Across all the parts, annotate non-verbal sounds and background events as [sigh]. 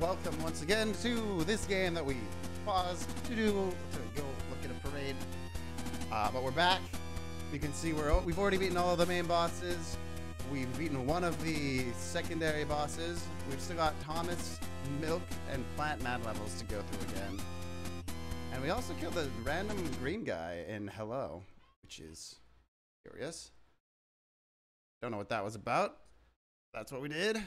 welcome once again to this game that we paused to do to go look at a parade. Uh, but we're back. You can see we're we've already beaten all of the main bosses. We've beaten one of the secondary bosses. We've still got Thomas, Milk, and Plant Man levels to go through again. And we also killed the random green guy in Hello, which is curious. Don't know what that was about. That's what we did.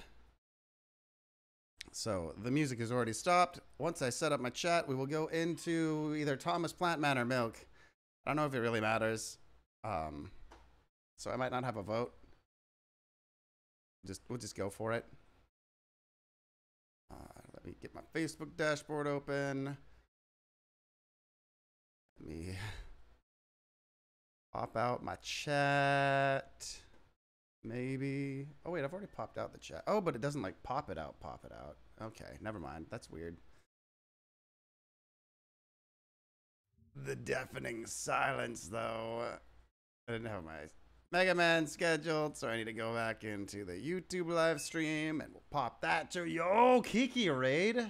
So the music has already stopped. Once I set up my chat, we will go into either Thomas Plantman or Milk. I don't know if it really matters. Um, so I might not have a vote. Just we'll just go for it. Uh, let me get my Facebook dashboard open. Let me [laughs] pop out my chat. Maybe. Oh wait, I've already popped out the chat. Oh, but it doesn't like pop it out, pop it out. Okay, never mind. That's weird. The deafening silence, though. I didn't have my Mega Man scheduled, so I need to go back into the YouTube live stream and we'll pop that to yo oh, Kiki raid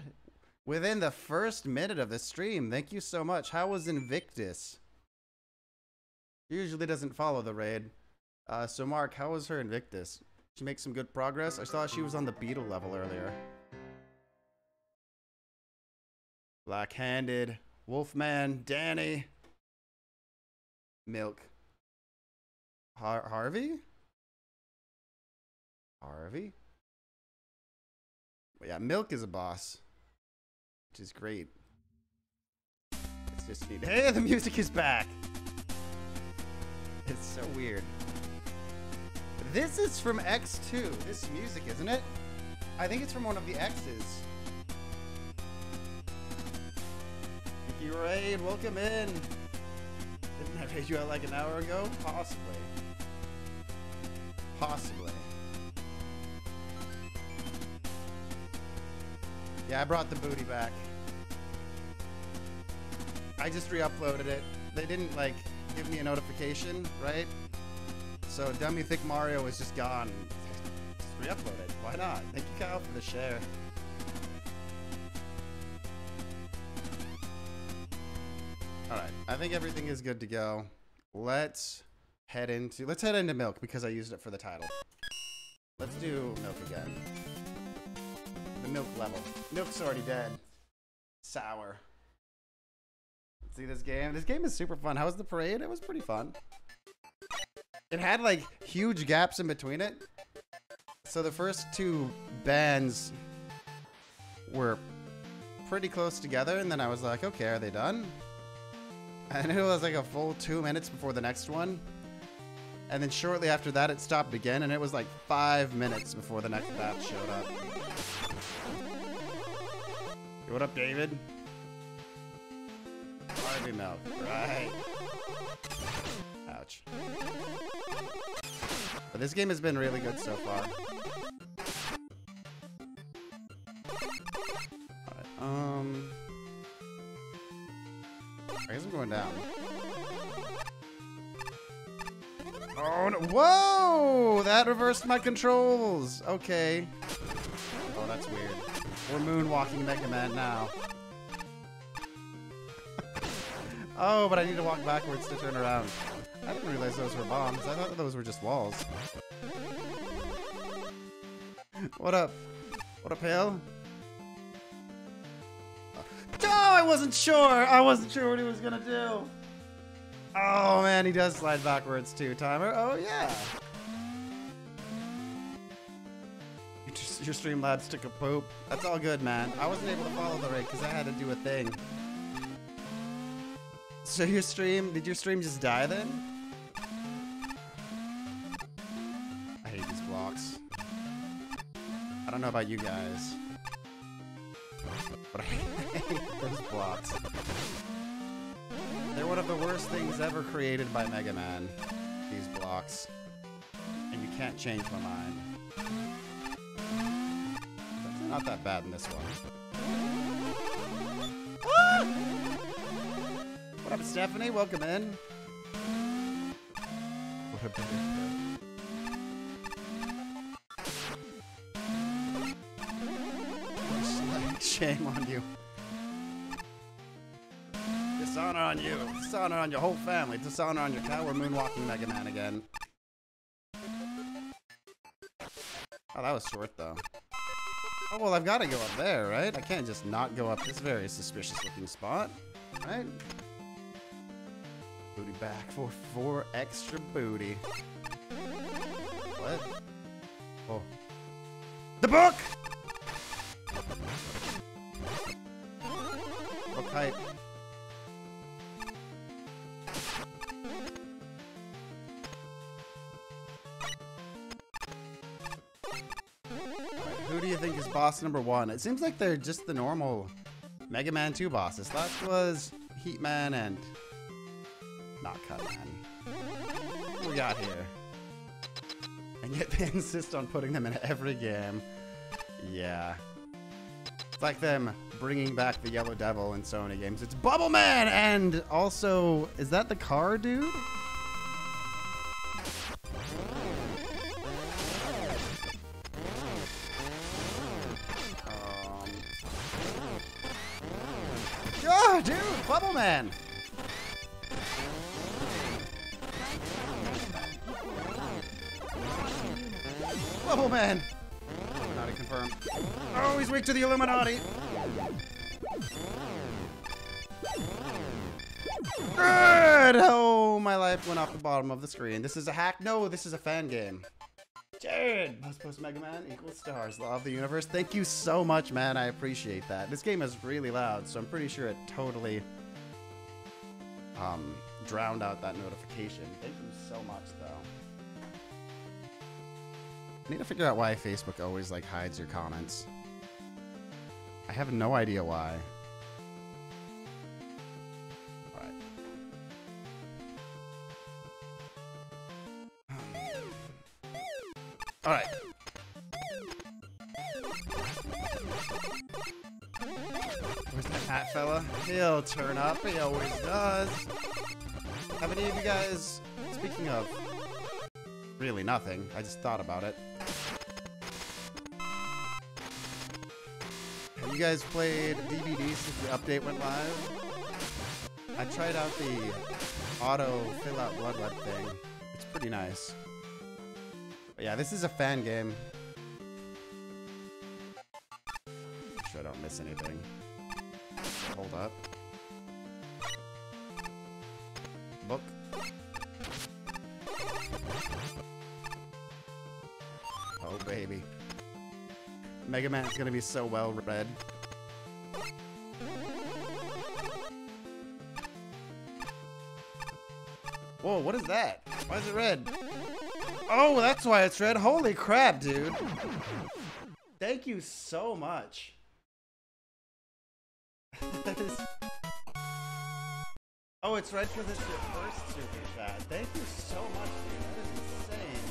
within the first minute of the stream. Thank you so much. How was Invictus? Usually doesn't follow the raid. Uh, so Mark, how was her Invictus? She makes some good progress. I saw she was on the beetle level earlier. Black-handed, Wolfman, Danny, Milk, Har Harvey, Harvey. But yeah, Milk is a boss, which is great. It's just neat. Hey, the music is back. It's so weird. This is from X2. This music, isn't it? I think it's from one of the X's. Mickey Raid, welcome in. Didn't I raid you out like an hour ago? Possibly. Possibly. Yeah, I brought the booty back. I just re-uploaded it. They didn't like give me a notification, right? So Dummy Thick Mario is just gone. Just re-upload it. Why not? Thank you, Kyle, for the share. Alright, I think everything is good to go. Let's head into let's head into milk because I used it for the title. Let's do milk again. The milk level. Milk's already dead. Sour. See this game? This game is super fun. How was the parade? It was pretty fun. It had like huge gaps in between it. So the first two bands were pretty close together, and then I was like, okay, are they done? [laughs] And it was like a full two minutes before the next one. And then shortly after that, it stopped again, and it was like five minutes before the next batch showed up. Hey, what up, David? Harvey Milk, right. Ouch. This game has been really good so far. Um... I guess I'm going down. Oh no! Whoa! That reversed my controls! Okay. Oh, that's weird. We're moonwalking Mega Man now. [laughs] oh, but I need to walk backwards to turn around. I didn't realize those were bombs. I thought those were just walls. what up? What up, Hale? Oh, I wasn't sure! I wasn't sure what he was gonna do! Oh man, he does slide backwards too, Timer. Oh yeah! Your stream Streamlabs took a poop. That's all good, man. I wasn't able to follow the raid because I had to do a thing. So your stream, did your stream just die then? Don't know about you guys. But I hate those blocks. They're one of the worst things ever created by Mega Man. These blocks. And you can't change my mind. That's not that bad in this one. Ah! What up, Stephanie? Welcome in. What a Shame on you. Dishonor on you. Dishonor on your whole family. Dishonor on your cow. We're moonwalking Mega Man again. Oh, that was short, though. Oh, well, I've got to go up there, right? I can't just not go up this very suspicious-looking spot, right? Booty back for four extra booty. What? Oh. The book! Book hype. Who do you think is boss number one? It seems like they're just the normal Mega Man 2 bosses. Last was Heatman and... Not Cutman. What we got here? And yet they [laughs] insist on putting them in every game. Yeah. Like them bringing back the Yellow Devil in Sony games. It's Bubble Man! And also, is that the car dude? Um. Yeah, dude! Bubble Man! The Illuminati! Good! Oh, my life went off the bottom of the screen. This is a hack? No, this is a fan game. Jared! Post Post Mega Man equals stars. Law of the universe. Thank you so much, man. I appreciate that. This game is really loud, so I'm pretty sure it totally um, drowned out that notification. Thank you so much, though. I need to figure out why Facebook always like hides your comments. I have no idea why. Alright. Where's that hat fella? He'll turn up, he always does. Have any of you guys, speaking of really nothing, I just thought about it. Guys played DBD since the update went live? I tried out the auto fill out blood web thing. It's pretty nice. But yeah, this is a fan game. Make sure I don't miss anything. Hold up. Book. Oh, baby. Mega Man's gonna be so well read. Oh, what is that? Why is it red? Oh, that's why it's red. Holy crap, dude. Thank you so much. [laughs] Oh, it's red for this your first super chat. Thank you so much, dude. That is insane.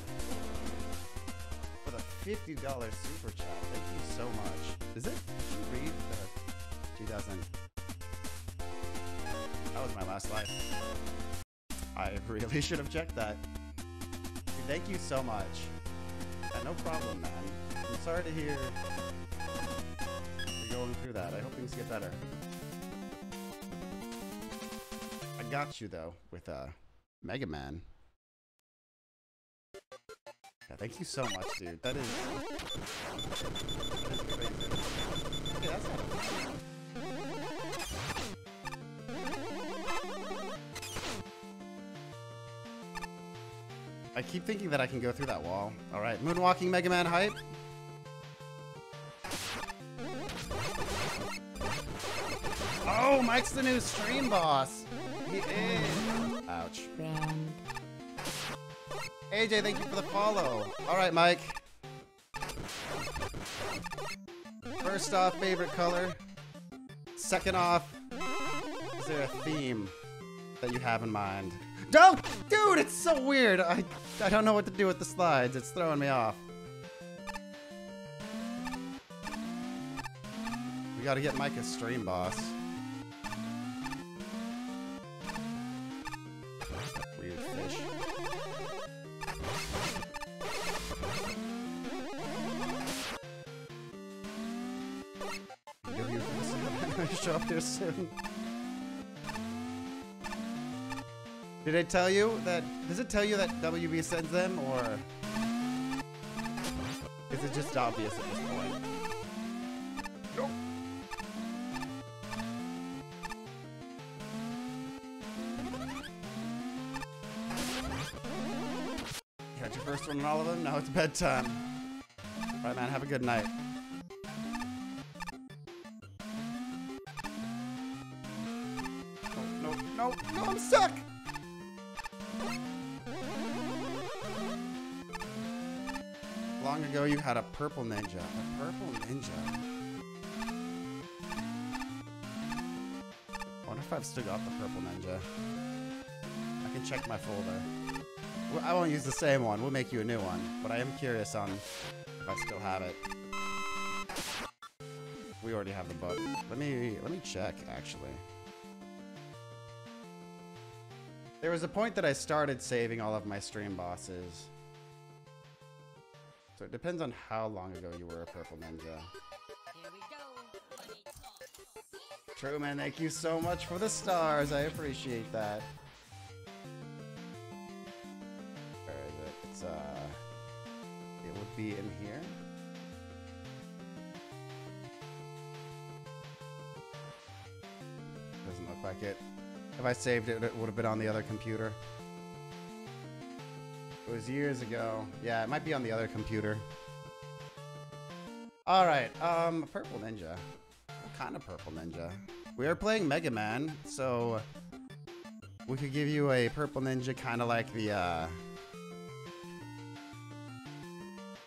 For the fifty dollars super chat. Thank you so much. Is it? Did you read the? She doesn't. That was my last life. I really [laughs] should have checked that. Thank you so much. Yeah, no problem, man. I'm sorry to hear you're going through that. I hope things get better. I got you though with uh Mega Man. Yeah, thank you so much, dude. That is, that is crazy. I keep thinking that I can go through that wall. Alright, Moonwalking Mega Man hype. Oh, Mike's the new stream boss. He is. Ouch. AJ, thank you for the follow. Alright, Mike. First off, favorite color. Second off, is there a theme that you have in mind? Don't! Dude, it's so weird! I, I don't know what to do with the slides. It's throwing me off. We gotta get Mike a stream boss. Weird fish. [laughs] Show up here soon. Did it tell you that? Does it tell you that WB sends them, or is it just obvious at this point? Nope. Catch your first one on all of them. Now it's bedtime. All right, man. Have a good night. Long ago, you had a purple ninja. A purple ninja. I wonder if I've still got the purple ninja. I can check my folder. I won't use the same one. We'll make you a new one. But I am curious on if I still have it. We already have the book. Let me let me check actually. There was a point that I started saving all of my stream bosses. So it depends on how long ago you were a purple ninja. Truman, thank you so much for the stars. I appreciate that. Where is it? It's uh it would be in here. Doesn't look like it. If I saved it, it would have been on the other computer. It was years ago. Yeah, it might be on the other computer. Alright, um, Purple Ninja. What kind of Purple Ninja? We are playing Mega Man, so we could give you a Purple Ninja kind of like the, uh...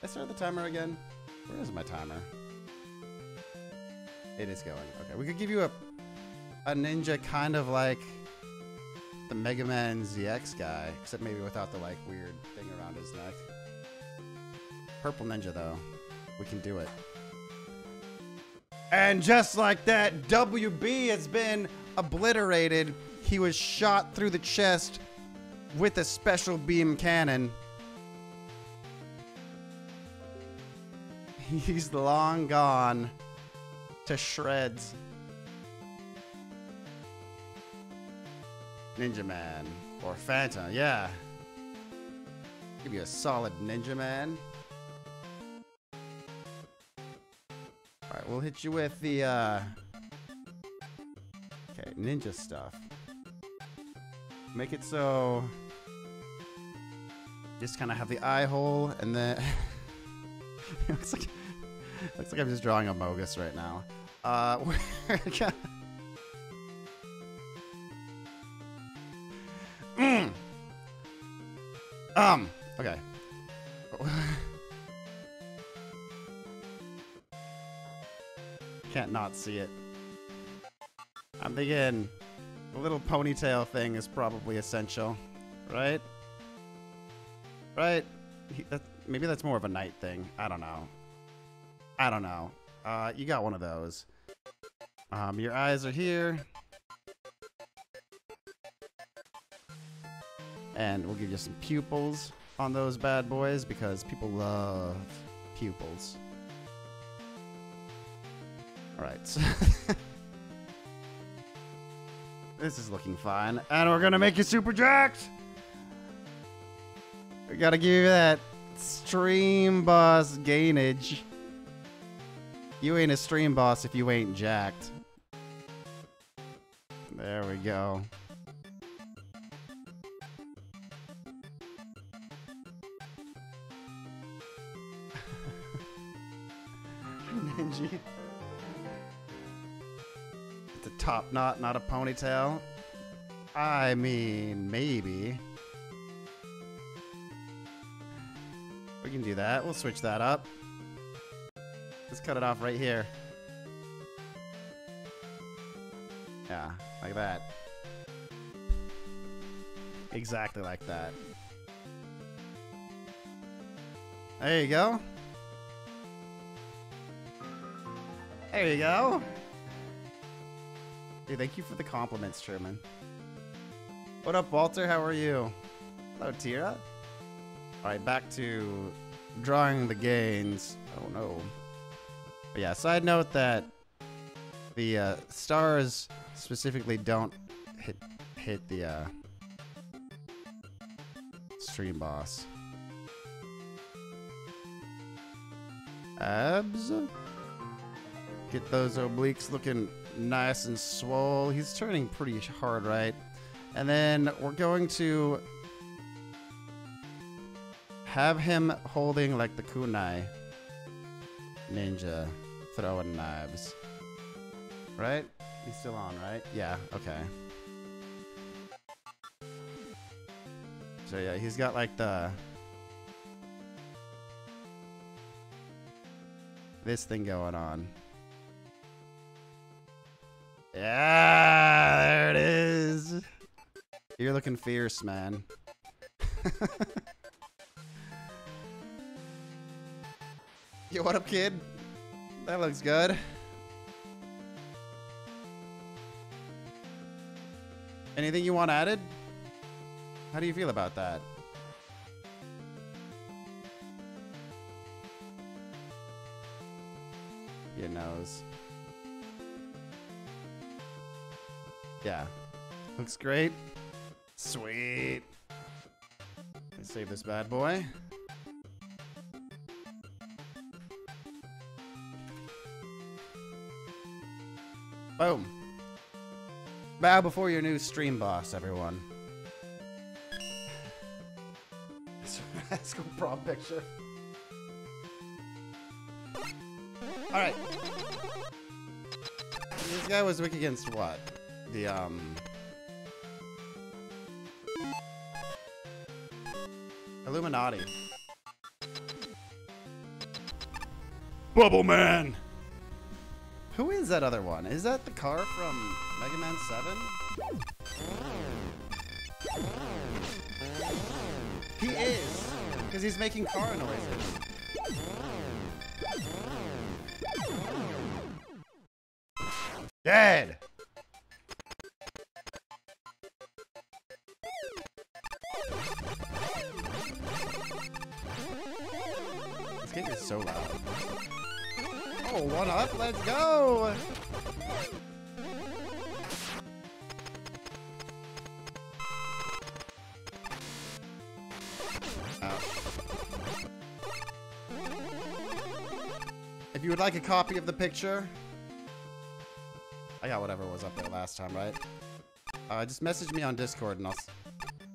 I start the timer again? Where is my timer? It is going. Okay, we could give you a, a ninja kind of like the Mega Man ZX guy, except maybe without the like weird thing around his neck. Purple Ninja though, we can do it. And just like that, WB has been obliterated. He was shot through the chest with a special beam cannon. [laughs] He's long gone to shreds. Ninja Man. Or Phantom, yeah. Give you a solid Ninja Man. Alright, we'll hit you with the, uh... Okay, ninja stuff. Make it so... Just kind of have the eye hole, and then... [laughs] looks like... Looks like I'm just drawing a Mogus right now. Uh, [laughs] Um, okay. Can't not see it. I'm thinking the little ponytail thing is probably essential, right? Right? He, that, maybe that's more of a night thing. I don't know. I don't know. Uh, you got one of those. Um, your eyes are here. And we'll give you some pupils on those bad boys because people love pupils. Alright. [laughs] This is looking fine. And we're gonna make you super jacked! We gotta give you that stream boss gainage. You ain't a stream boss if you ain't jacked. There we go. Ninja. It's a top knot, not a ponytail. I mean, maybe. We can do that. We'll switch that up. Let's cut it off right here. Yeah, like that. Exactly like that. There you go. There you go. Dude, thank you for the compliments, Sherman. What up, Walter? How are you? Hello, Tira. Alright, back to drawing the gains. Oh no. But yeah, side note that The uh, stars specifically don't hit hit the uh, stream boss. Abs. Get those obliques looking nice and swole. He's turning pretty hard, right? And then we're going to have him holding like the kunai ninja throwing knives. Right? He's still on, right? Yeah, okay. So yeah, he's got like the this thing going on. Yeah, there it is. You're looking fierce, man. [laughs] Yo, what up, kid? That looks good. Anything you want added? How do you feel about that? Your nose. Yeah. Looks great. Sweet. Let's save this bad boy. Boom. Bow before your new stream boss, everyone. Let's go prom picture. Alright. This guy was weak against what? The, um... Illuminati. Bubble Man! Who is that other one? Is that the car from Mega Man 7? He is! Because he's making car noises. Dead! Copy of the picture, I got whatever was up there last time, right? Uh, just message me on Discord and I'll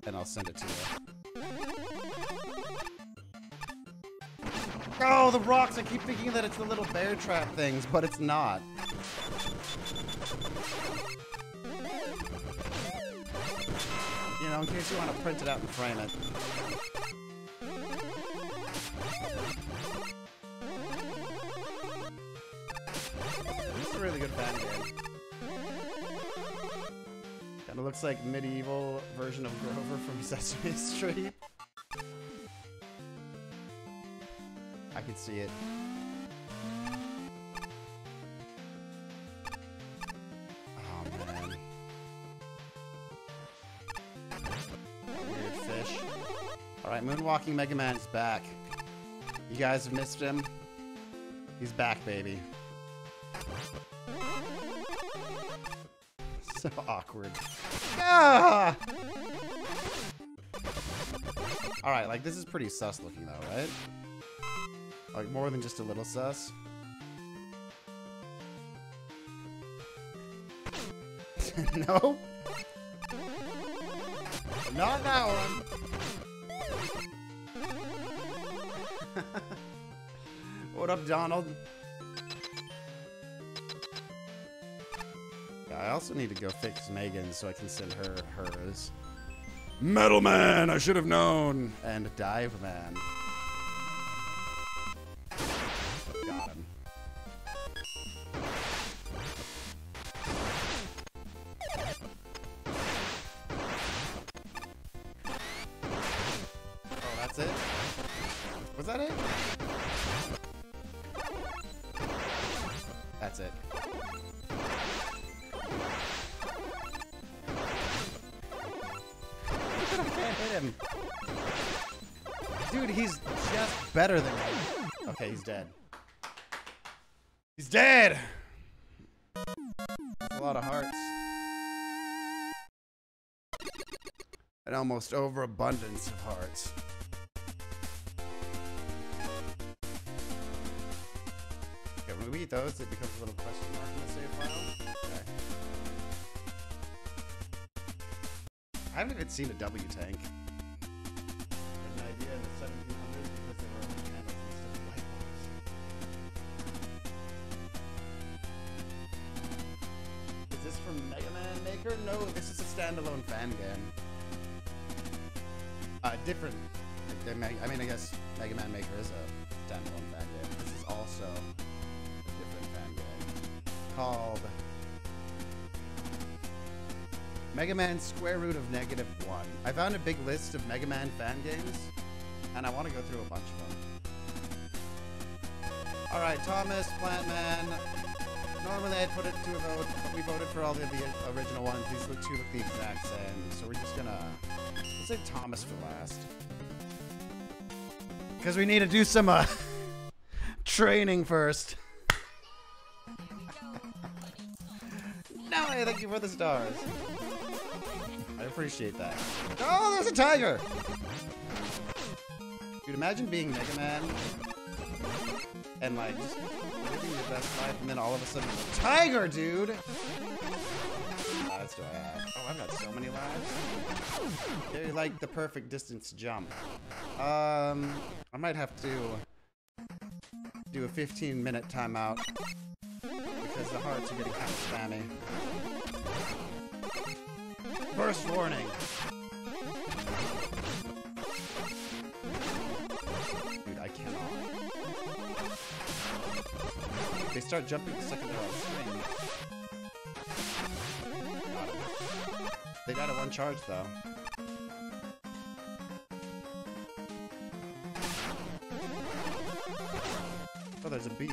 and I'll send it to you. Oh, the rocks! I keep thinking that it's the little bear trap things, but it's not. You know, in case you want to print it out and frame it. It's a really good fan game. Kinda looks like medieval version of Grover from [laughs] Sesame Street. I can see it. Alright, Moonwalking Mega Man is back. You guys have missed him. He's back, baby. [laughs] So awkward. Ah! Alright, like this is pretty sus looking though, right? Like more than just a little sus. [laughs] nope. Not that one. [laughs] what up, Donald? I also need to go fix Megan so I can send her hers. Metal Man, I should have known. And Dive Man. Almost overabundance of hearts. Okay, when we eat those, it becomes a little question mark in the save file. Okay. I haven't even seen a W tank. An idea in the 1700s because they were on candles instead of light bulbs. Is this from Mega Man Maker? No, this is a standalone fan game. Different. I mean, I guess Mega Man Maker is a standalone fan game. This is also a different fan game called Mega Man Square Root of Negative One. I found a big list of Mega Man fan games, and I want to go through a bunch of them. All right, Thomas, Plant Man. Normally I'd put it a vote, we voted for all the, the original ones. These look two look the exact same, so we're just gonna let's say Thomas for last, because we need to do some uh, [laughs] training first. [laughs] no, I thank you for the stars. I appreciate that. Oh, there's a tiger! Dude, imagine being Mega Man and like living your best life, and then all of a sudden, tiger, dude. Lives do I have? Oh, I've got so many lives. They're like the perfect distance jump. Um, I might have to do a 15 minute timeout because the hearts are getting kind of spammy. First warning. They start jumping the second they're on it. They got it one charge though. Oh, there's a bee.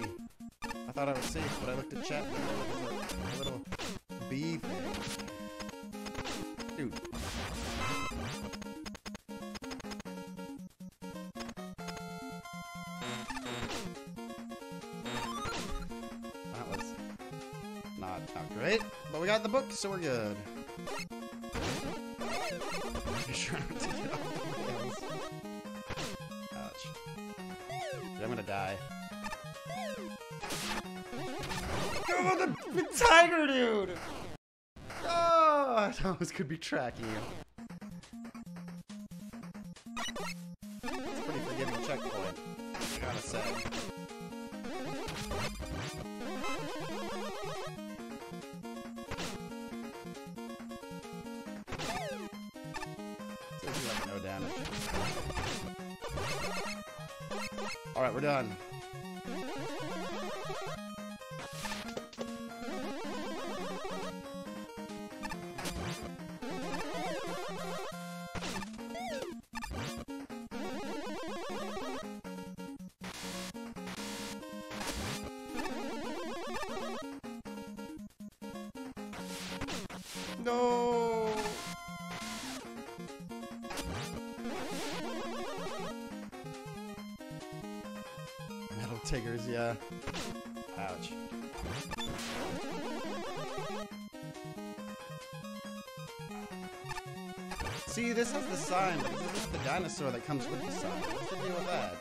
I thought I was safe, but I looked at chat and there was a little bee book, so we're good. Be sure not to get off the rails. Ouch. I'm gonna die. Oh, the, the tiger, dude! Oh, [laughs] Thomas could be tracking you. Dinosaur that comes with the sign. What's the deal with that?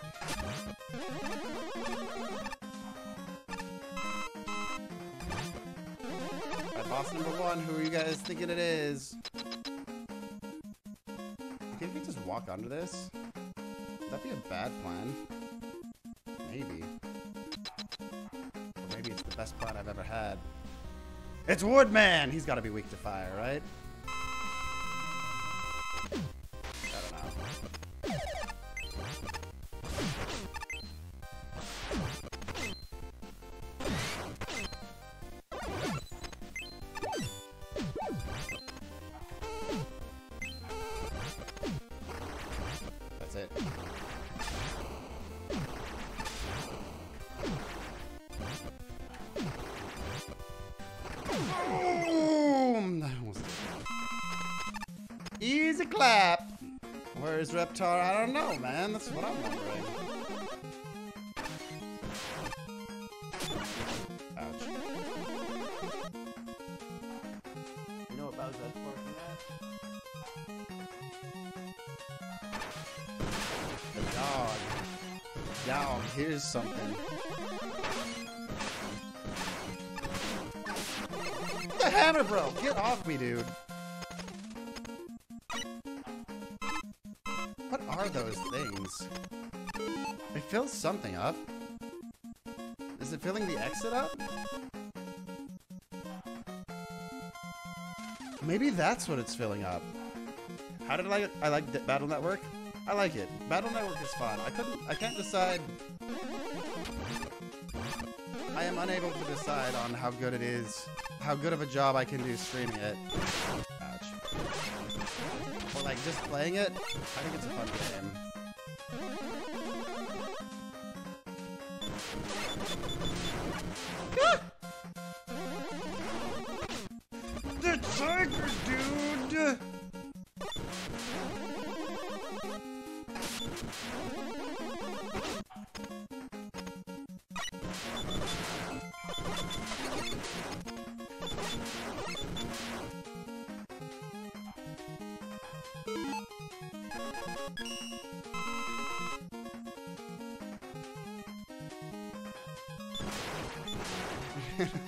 Boss number one, who are you guys thinking it is? Can we just walk under this? Would that be a bad plan? Maybe. Or maybe it's the best plan I've ever had. It's Woodman! He's gotta be weak to fire, right? The dog. Dog, here's something. The hammer, bro! Get off me, dude. What are those things? It fills something up. Is it filling the exit up? Maybe that's what it's filling up. How did I I like the Battle Network? I like it. Battle Network is fun. I couldn't I can't decide I am unable to decide on how good it is, how good of a job I can do streaming it. Ouch. Or like just playing it, I think it's a fun game.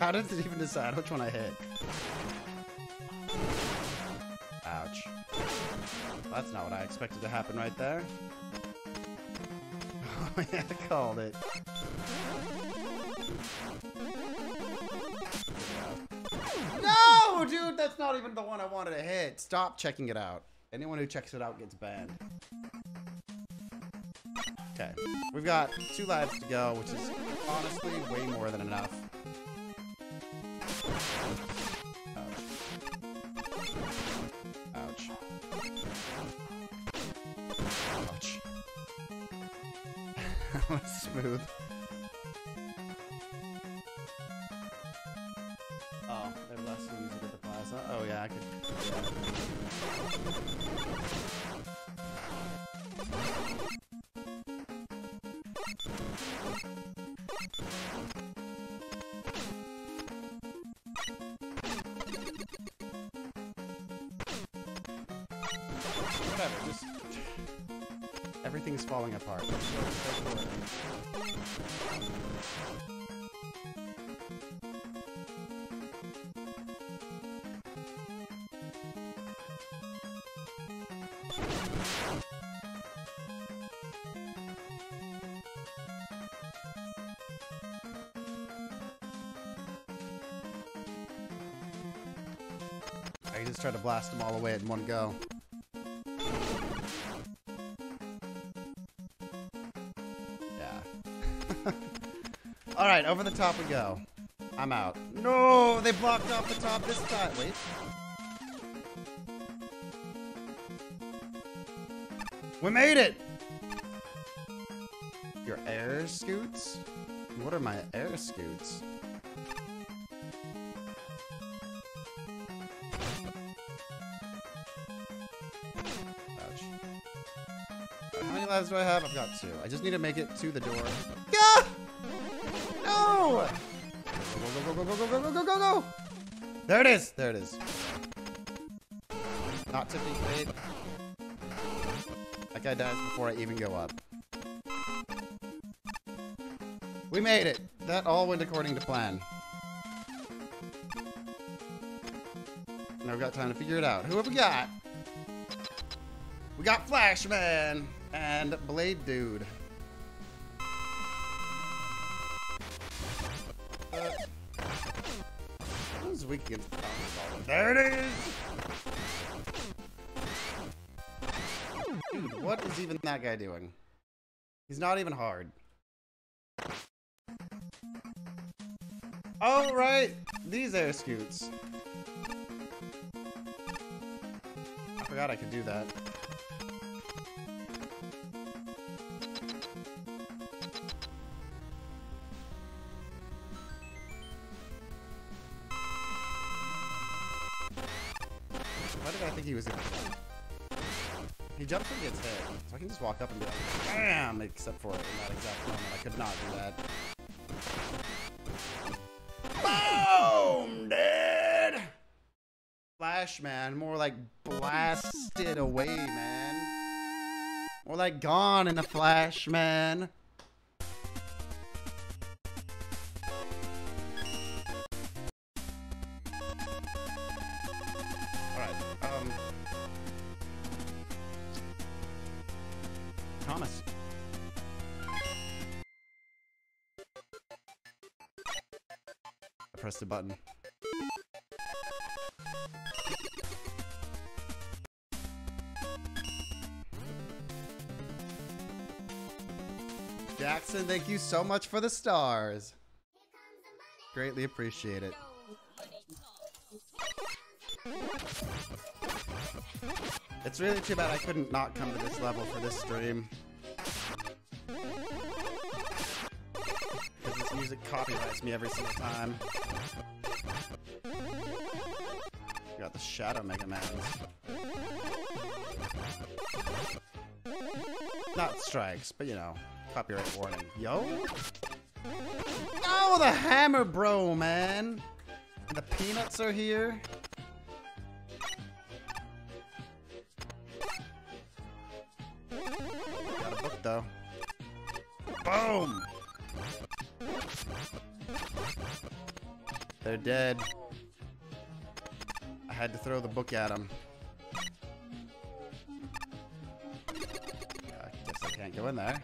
How did it even decide which one I hit? Ouch. That's not what I expected to happen right there. [laughs] Oh yeah, I called it. No, dude, that's not even the one I wanted to hit. Stop checking it out. Anyone who checks it out gets banned. Okay, we've got two lives to go, which is honestly way more than enough. Smooth. I just try to blast them all away in one go. Yeah. [laughs] Alright, over the top we go. I'm out. No, they blocked off the top this time. Wait. We made it! Your air scoots? What are my air scoots? Ouch. Uh, how many lives do I have? I've got two. I just need to make it to the door. Yeah! No! Go, go, go, go, go, go, go, go, go, go! There it is! There it is. Not tipping fate. Guy dies before I even go up. We made it! That all went according to plan. Now we've got time to figure it out. Who have we got? We got Flashman and Blade Dude. Uh, who's weak against the There it is! That guy doing? He's not even hard. All right! These air scoots. I forgot I could do that. Can just walk up and be like, BAM! Except for in that exact moment, I could not do that. Boom! Dead! Flash Man. More like blasted away, man. More like gone in a flash, man. You so much for the stars. Greatly appreciate it. It's really too bad I couldn't not come to this level for this stream. Because this music copyrights me every single time. Got the Shadow Mega Mans. Not strikes, but you know, copyright warning. Yo? Oh, the Hammer Bro, man! The Peanuts are here. Got a book, though. Boom! They're dead. I had to throw the book at them. I guess I can't go in there.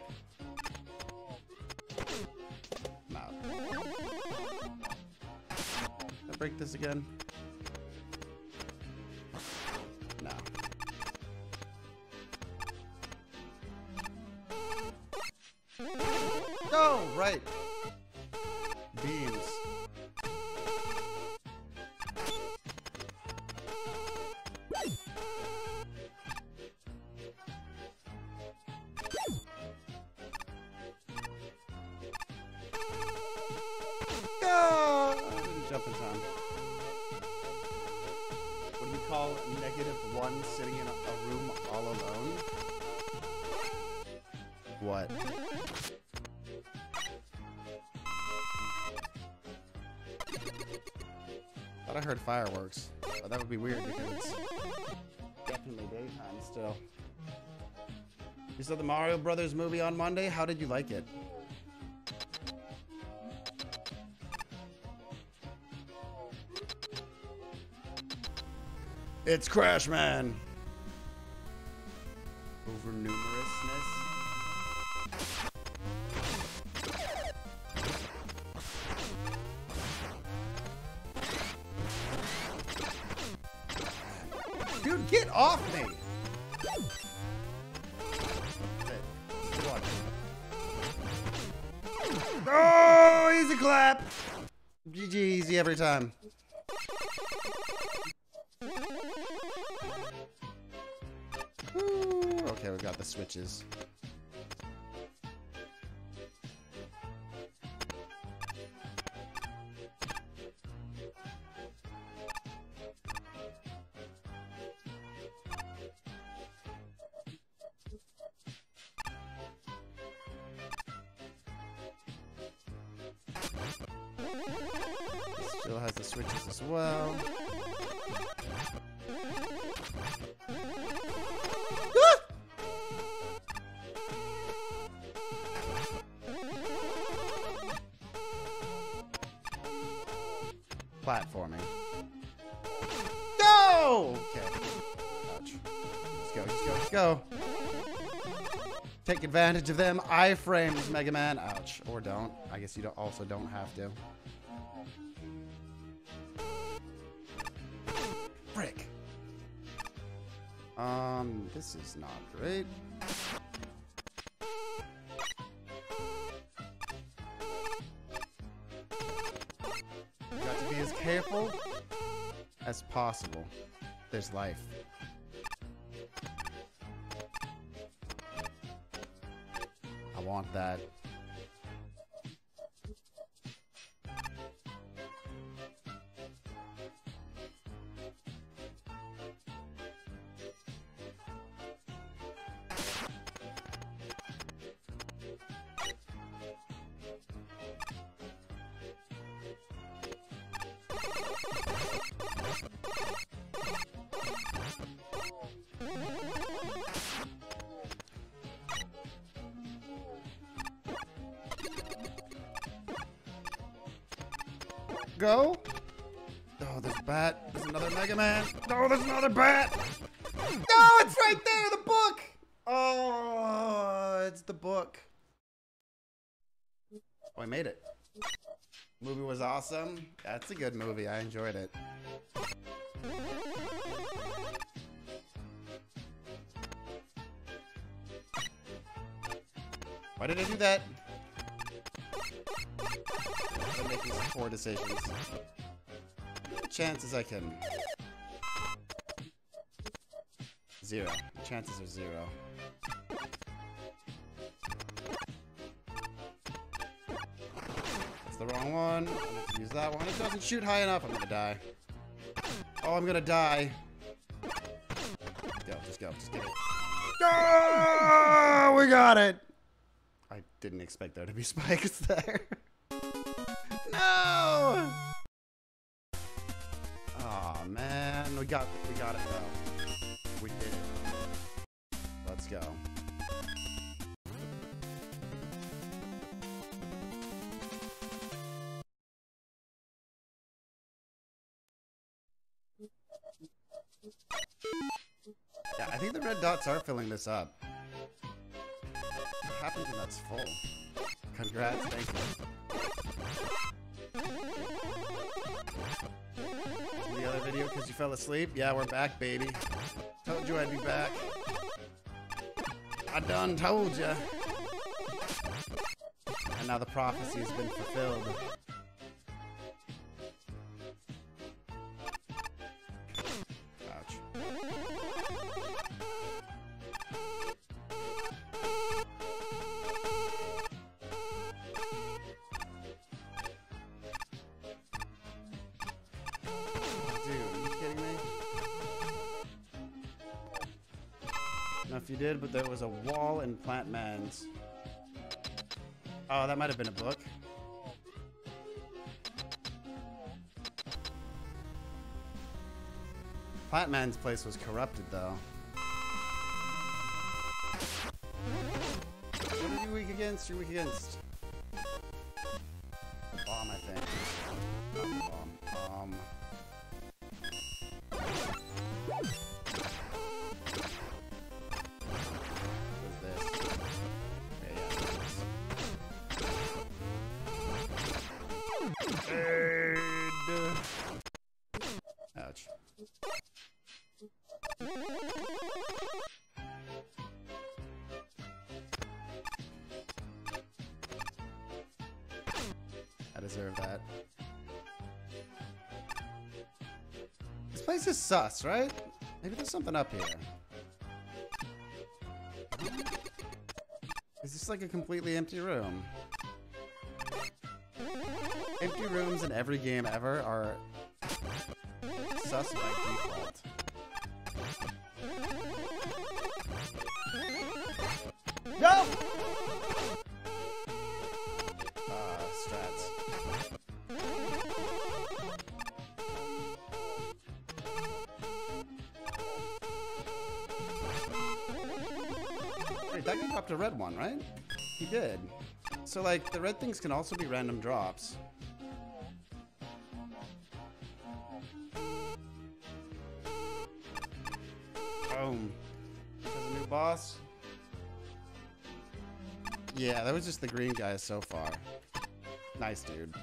Break this again. No. Oh, right. Beans. Jump in time. Call negative one sitting in a, a room all alone? What? Thought I heard fireworks. But that would be weird because it's definitely daytime still. You saw the Mario Brothers movie on Monday? How did you like it? It's Crash Man! We advantage of them iframes, Mega Man. Ouch. Or don't. I guess you don't, also don't have to. Frick. Um, this is not great. Got to be as careful as possible. There's life. That. Awesome. That's a good movie. I enjoyed it. Why did I do that? I'm making some poor decisions. Chances I can. Zero. Chances are zero. The wrong one. Use that one. It doesn't shoot high enough. I'm gonna die. Oh, I'm gonna die. Go, just go, just it. Oh, we got it. I didn't expect there to be [laughs] spikes there. no. Oh man, we got we got it though. Are filling this up. What happens when that's full? Congrats, thank you. The other video because you fell asleep? Yeah, we're back, baby. Told you I'd be back. I done told ya. And now the prophecy has been fulfilled. There was a wall in Plant Man's. Oh, that might have been a book. Plant Man's place was corrupted, though. What are weak against? You're weak against. Sus, right? Maybe there's something up here. Is this like a completely empty room? Empty rooms in every game ever are sus by default. A red one, right? He did. So, like, the red things can also be random drops. Boom. There's a new boss. Yeah, that was just the green guy so far. Nice, dude.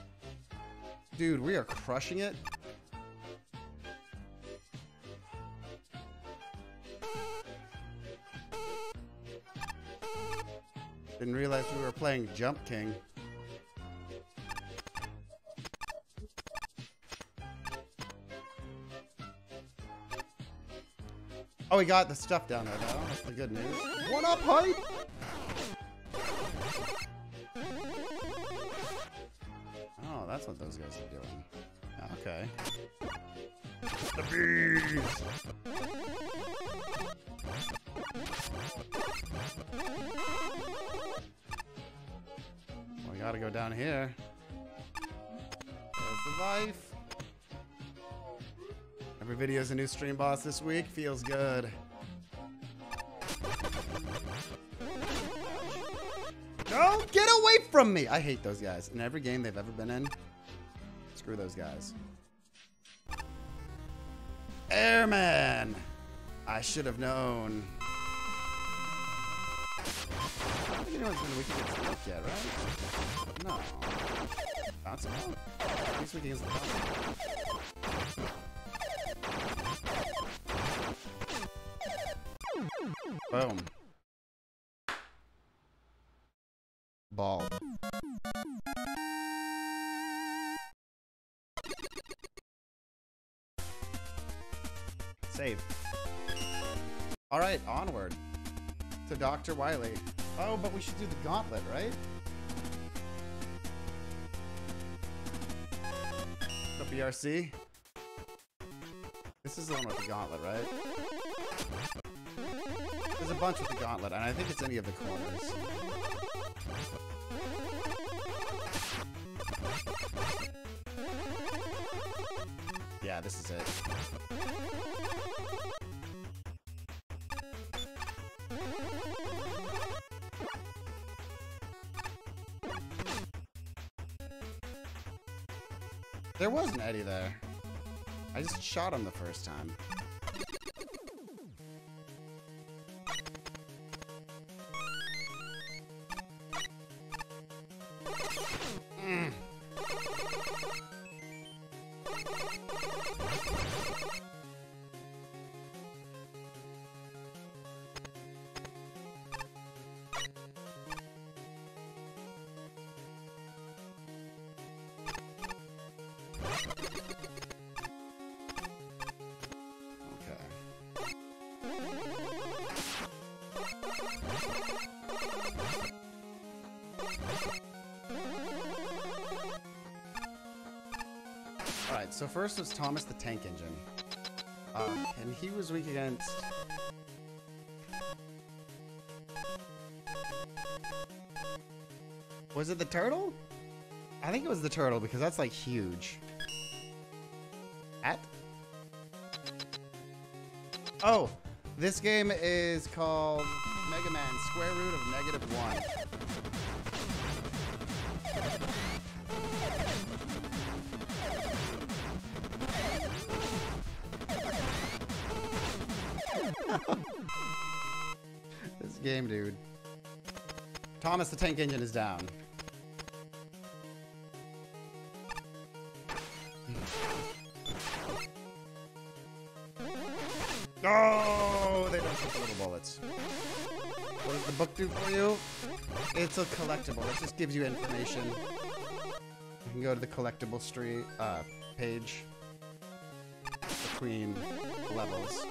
Dude, we are crushing it. Didn't realize we were playing Jump King. Oh, we got the stuff down there, though. That's the good news. What up, hype? Oh, that's what those guys are doing. Okay. The bees! Gotta go down here. There's the life. Every video is a new stream boss this week. Feels good. No, get away from me! I hate those guys. In every game they've ever been in, Screw those guys. Airman! I should have known. Don't think anyone's been weak against yet, right? No. Bounce him out. He's weak against the bounce. Boom. Ball. Save. All right, onward to Dr. Wily. Oh, but we should do the gauntlet, right? The BRC? This is the one with the gauntlet, right? There's a bunch with the gauntlet, and I think it's any of the corners. Yeah, this is it. An Eddie there. I just shot him the first time. So first was Thomas the Tank Engine. Um, and he was weak against... Was it the turtle? I think it was the turtle because that's like huge. At? Oh, this game is called Mega Man Square Root of Negative One. [laughs] this game, dude. Thomas the Tank Engine is down. Oh, they don't shoot the little bullets. What does the book do for you? It's a collectible. It just gives you information. You can go to the collectible street uh, page between levels.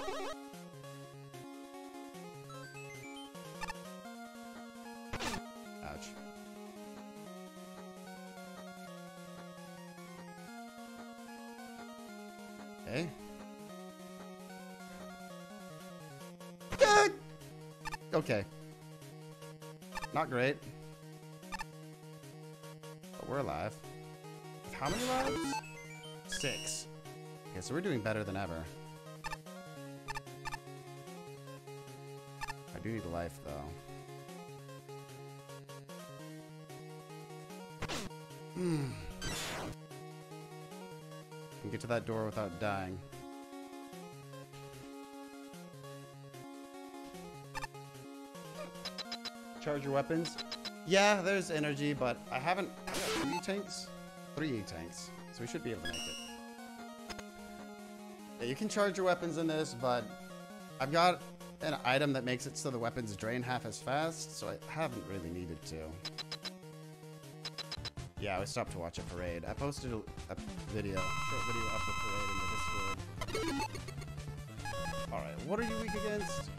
Okay. Not great. But we're alive. How many lives? Six. Okay, so we're doing better than ever. I do need a life, though. Hmm. Can get to that door without dying. Charge your weapons. Yeah, there's energy, but I haven't. Three tanks, three tanks, so we should be able to make it. Yeah, you can charge your weapons in this, but I've got an item that makes it so the weapons drain half as fast, so I haven't really needed to. Yeah, I stopped to watch a parade. I posted a, a video, a short video of the parade in the Discord. Alright, what are you weak against?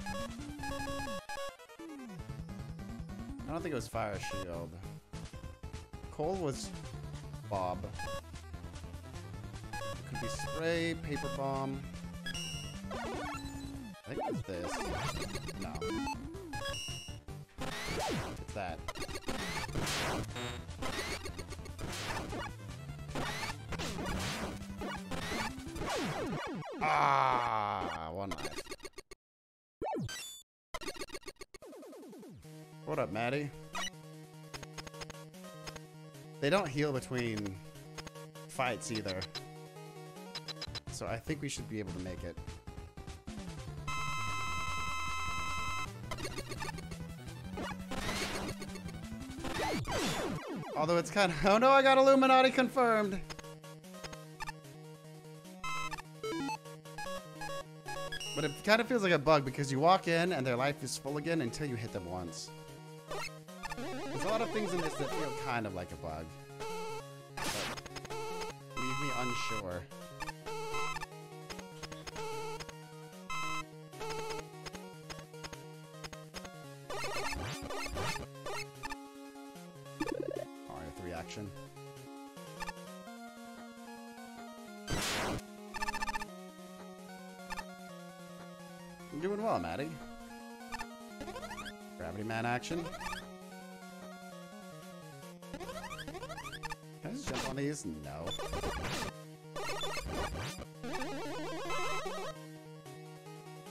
I don't think it was Fire Shield. Coal was Bob. Could be Spray, Paper Bomb. I think it's this. No. It's that. What up, Maddie? They don't heal between fights either. So I think we should be able to make it. Although it's kind of... [laughs] Oh no, I got Illuminati confirmed! But it kind of feels like a bug because you walk in and their life is full again until you hit them once. There's a lot of things in this that feel kind of like a bug. But leave me unsure.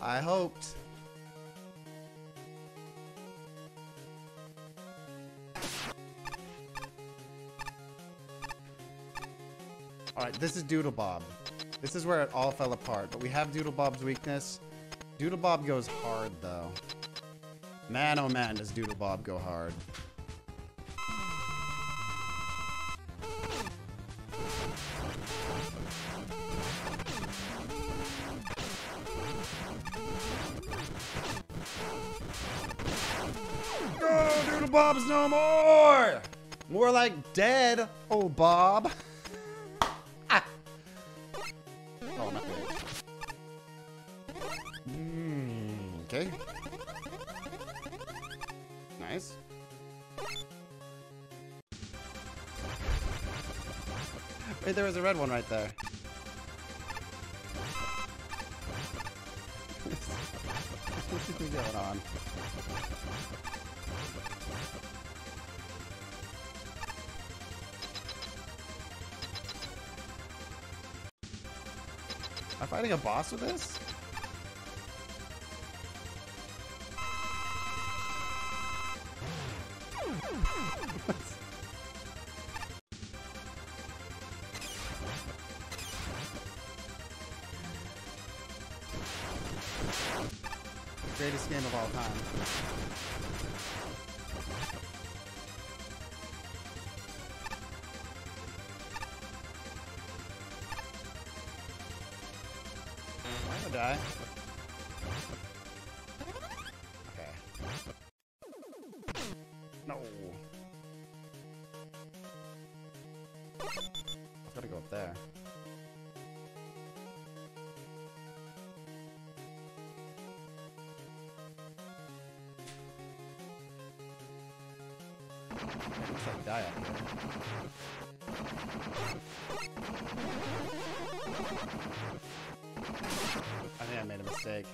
I hoped. Alright, this is Doodle Bob. This is where it all fell apart, but we have Doodle Bob's weakness. Doodle Bob goes hard, though. Man, oh man, does Doodle Bob go hard. No more! More like dead, oh Bob. [laughs] ah. Oh, not great. Mm, okay. Nice. Wait, there was a red one right there. Fighting a boss with this? I think I made a mistake.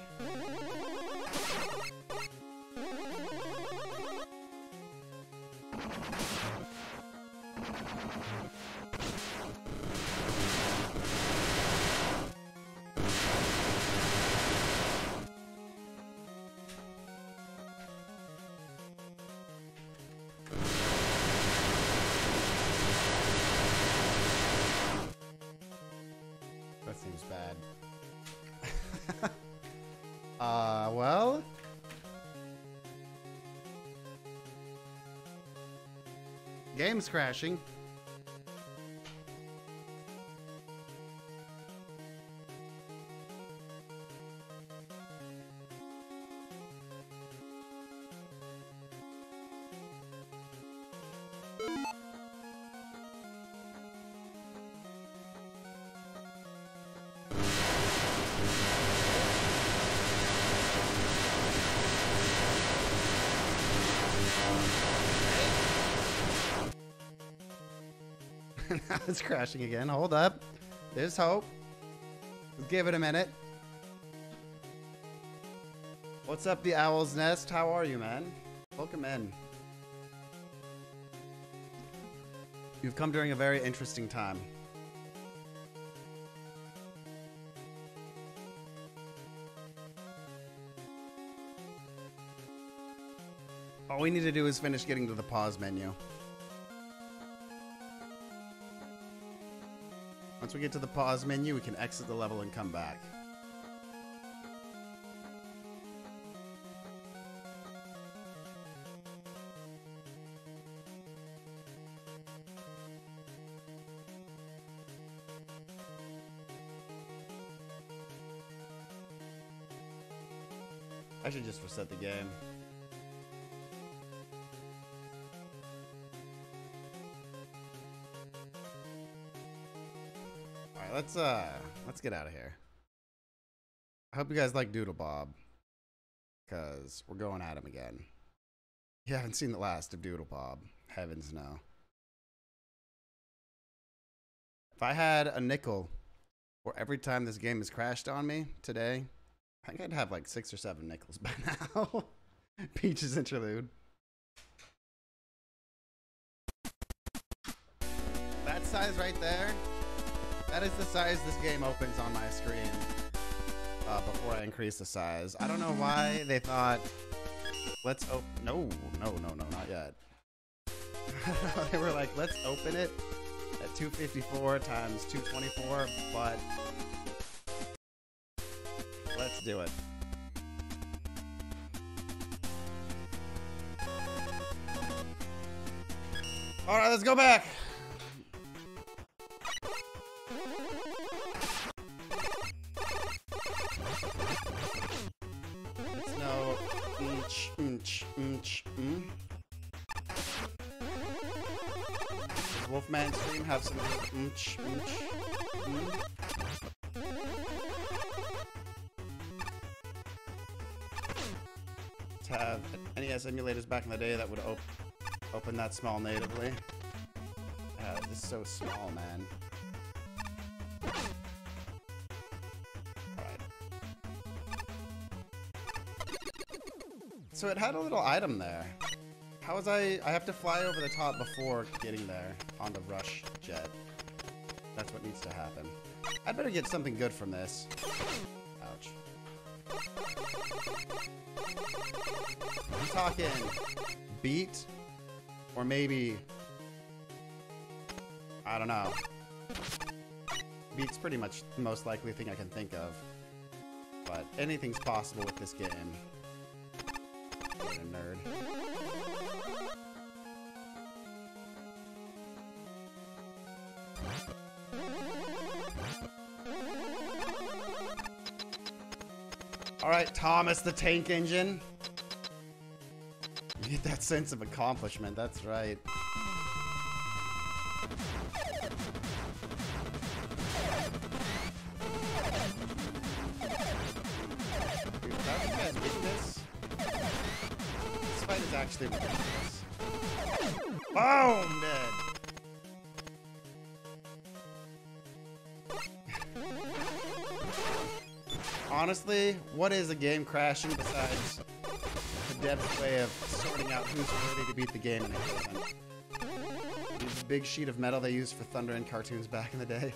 Game's crashing. [laughs] it's crashing again. Hold up. There's hope. Let's give it a minute. What's up, the Owl's Nest? How are you, man? Welcome in. You've come during a very interesting time. All we need to do is finish getting to the pause menu. Once we get to the pause menu, we can exit the level and come back. I should just reset the game. Let's uh let's get out of here. I hope you guys like Doodle Bob. Cause we're going at him again. You haven't seen the last of Doodle Bob. Heavens no. If I had a nickel for every time this game has crashed on me today, I think I'd have like six or seven nickels [laughs] by now. Peaches interlude. That size right there, that is the size this game opens on my screen uh, before I increase the size. I don't know why they thought, let's open, no, no, no, no, not yet. [laughs] they were like, let's open it at 254 times 224, but let's do it. All right, let's go back. Have some inch, mm? To have NES emulators back in the day that would op open that small natively. Uh, this is so small, man. So it had a little item there. How was I... I have to fly over the top before getting there on the rush jet. That's what needs to happen. I'd better get something good from this. Ouch. I'm talking beat or maybe I don't know. Beat's pretty much the most likely thing I can think of. But anything's possible with this game. What a nerd. Alright, Thomas the Tank Engine. You get that sense of accomplishment, that's right. This, fight is actually ridiculous. Boom! Dead. Honestly, what is a game crashing besides the dev's way of sorting out who's ready to beat the game and who isn't? A big sheet of metal they used for Thunder and cartoons back in the day.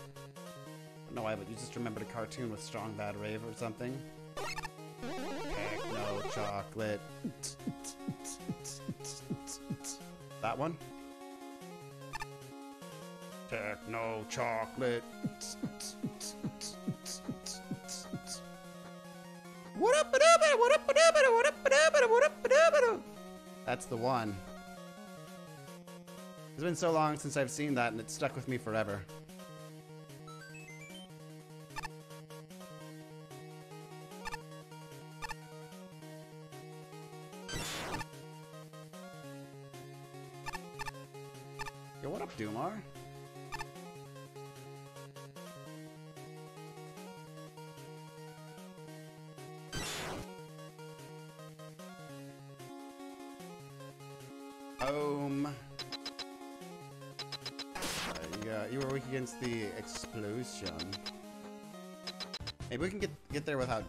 I know why, but you just remembered a cartoon with Strong Bad Rave or something. Techno chocolate. that one? Techno chocolate. That's the one. It's been so long since I've seen that, and it stuck with me forever.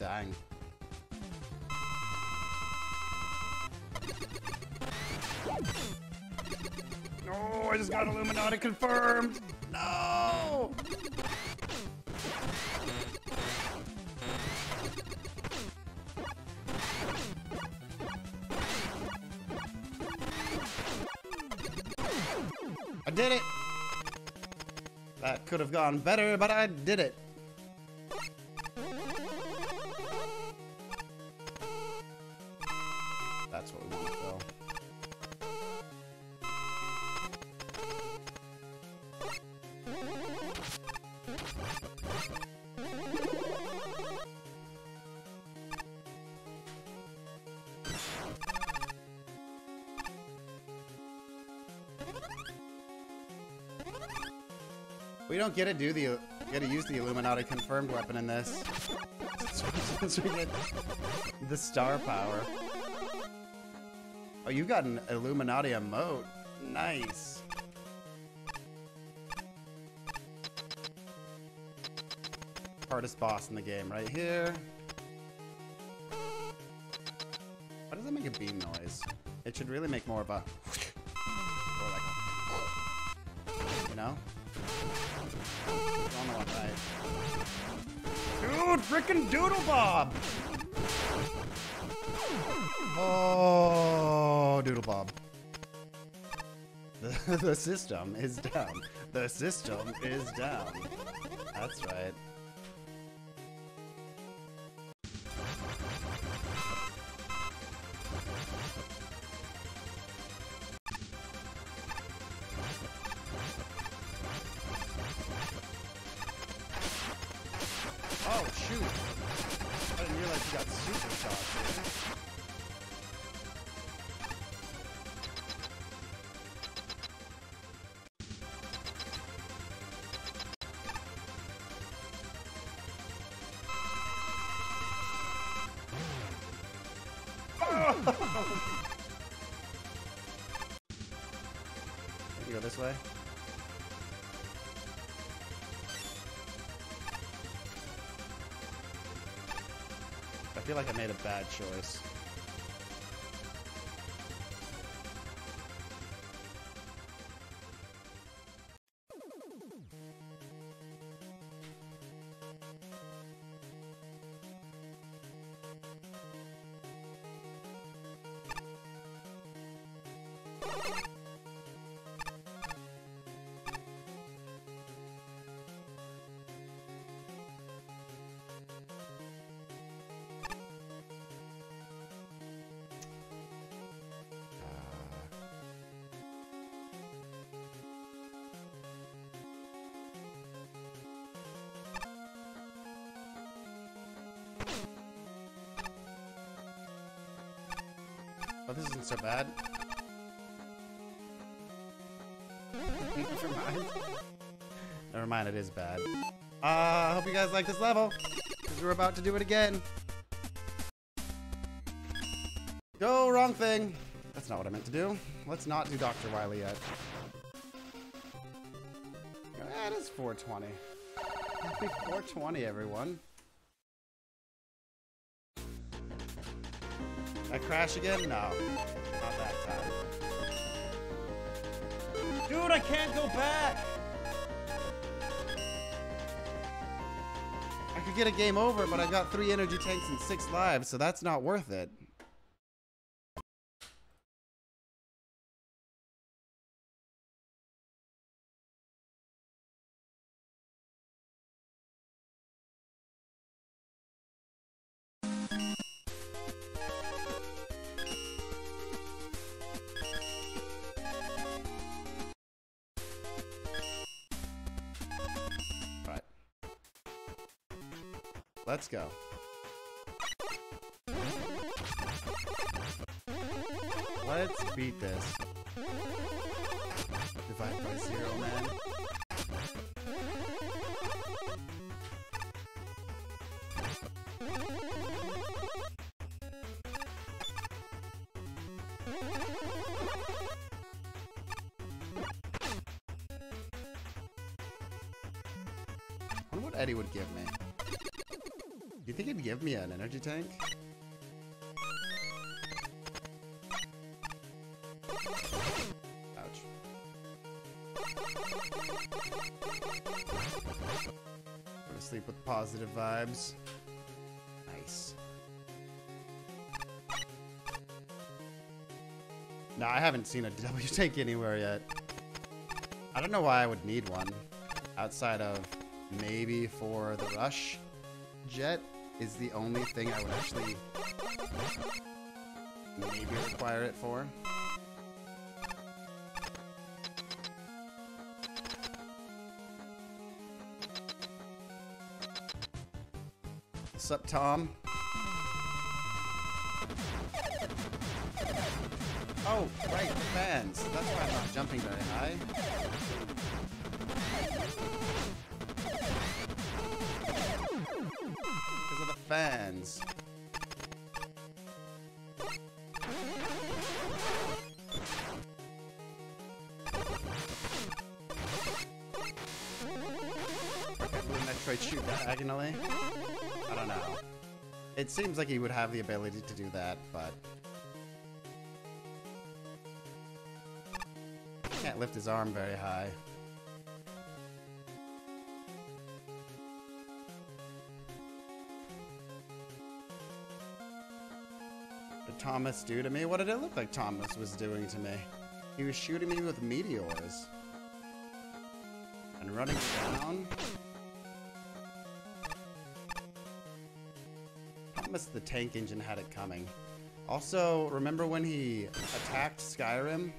Without. No, I just got Illuminati confirmed. No. I did it. That could have gone better, but I did it. Don't get to do the get to use the Illuminati confirmed weapon in this. [laughs] Since we get the star power. Oh, you got an Illuminati emote. Nice. Hardest boss in the game right here. Why does it make a beam noise? It should really make more of a freaking Doodle Bob! Oh, Doodle Bob. The, [laughs] the system is down. The system is down. That's right. This way. I feel like I made a bad choice. Isn't so bad. Never mind. Never mind, it is bad. Uh, I hope you guys like this level, because we're about to do it again. Go, wrong thing. That's not what I meant to do. Let's not do Dr. Wily yet. It is 420. Happy 420, everyone. Crash again? No. Not that time. Dude, I can't go back! I could get a game over, but I got three energy tanks and six lives, so that's not worth it. Let's go. Tank? Ouch. Go to sleep with positive vibes. Nice. No, I haven't seen a [laughs] W tank anywhere yet. I don't know why I would need one. outside of maybe for the rush jet is the only thing I would actually maybe require it for. What's up, Tom? Oh, right, fans. That's why I'm not jumping very high. Fans. Metroid shoot diagonally? I don't know. It seems like he would have the ability to do that, but... Can't lift his arm very high. Thomas do to me? What did it look like Thomas was doing to me? He was shooting me with meteors. And running down. Thomas the tank engine had it coming. Also, remember when he attacked Skyrim?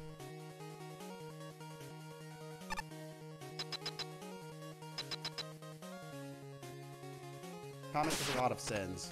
Thomas has a lot of sins.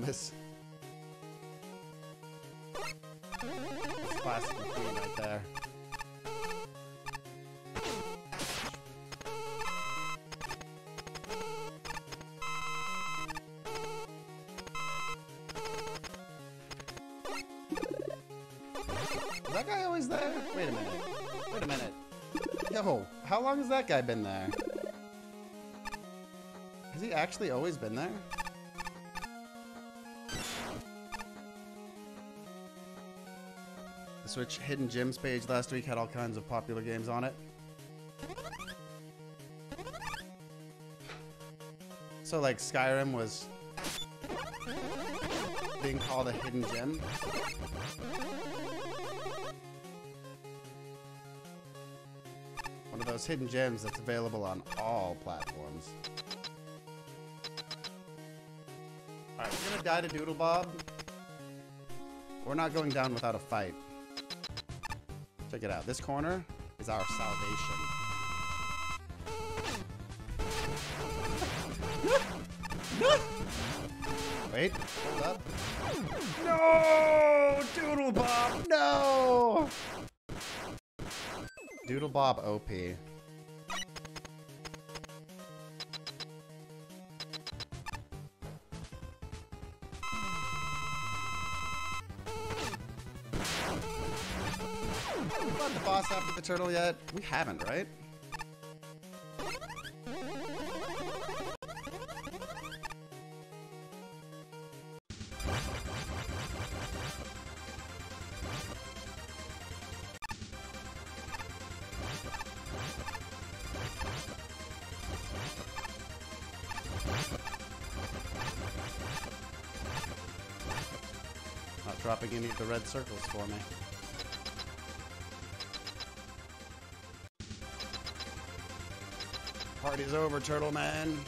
That's classic McQueen right there. Is that guy always there? Wait a minute. Wait a minute. Yo, how long has that guy been there? Has he actually always been there? Switch Hidden Gems page last week had all kinds of popular games on it. So like Skyrim was being called a hidden gem. One of those hidden gems that's available on all platforms. Alright, we're gonna die to Doodle Bob. We're not going down without a fight. Check it out. This corner is our salvation. [laughs] Wait, hold up. No! Doodle Bob, no! Doodle Bob OP. turtle yet? We haven't, right? Not dropping any of the red circles for me. Party's over, Turtle Man.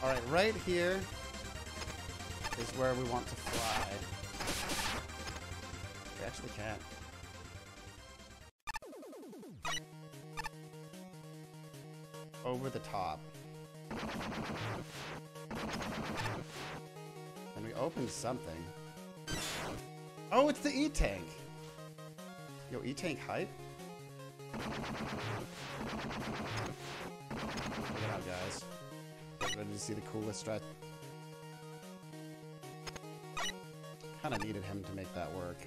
All right, right here is where we want to top. And we opened something. Oh, it's the E-Tank! Yo, E-Tank hype? Check it out, guys. Ready to see the coolest strat. Kinda needed him to make that work.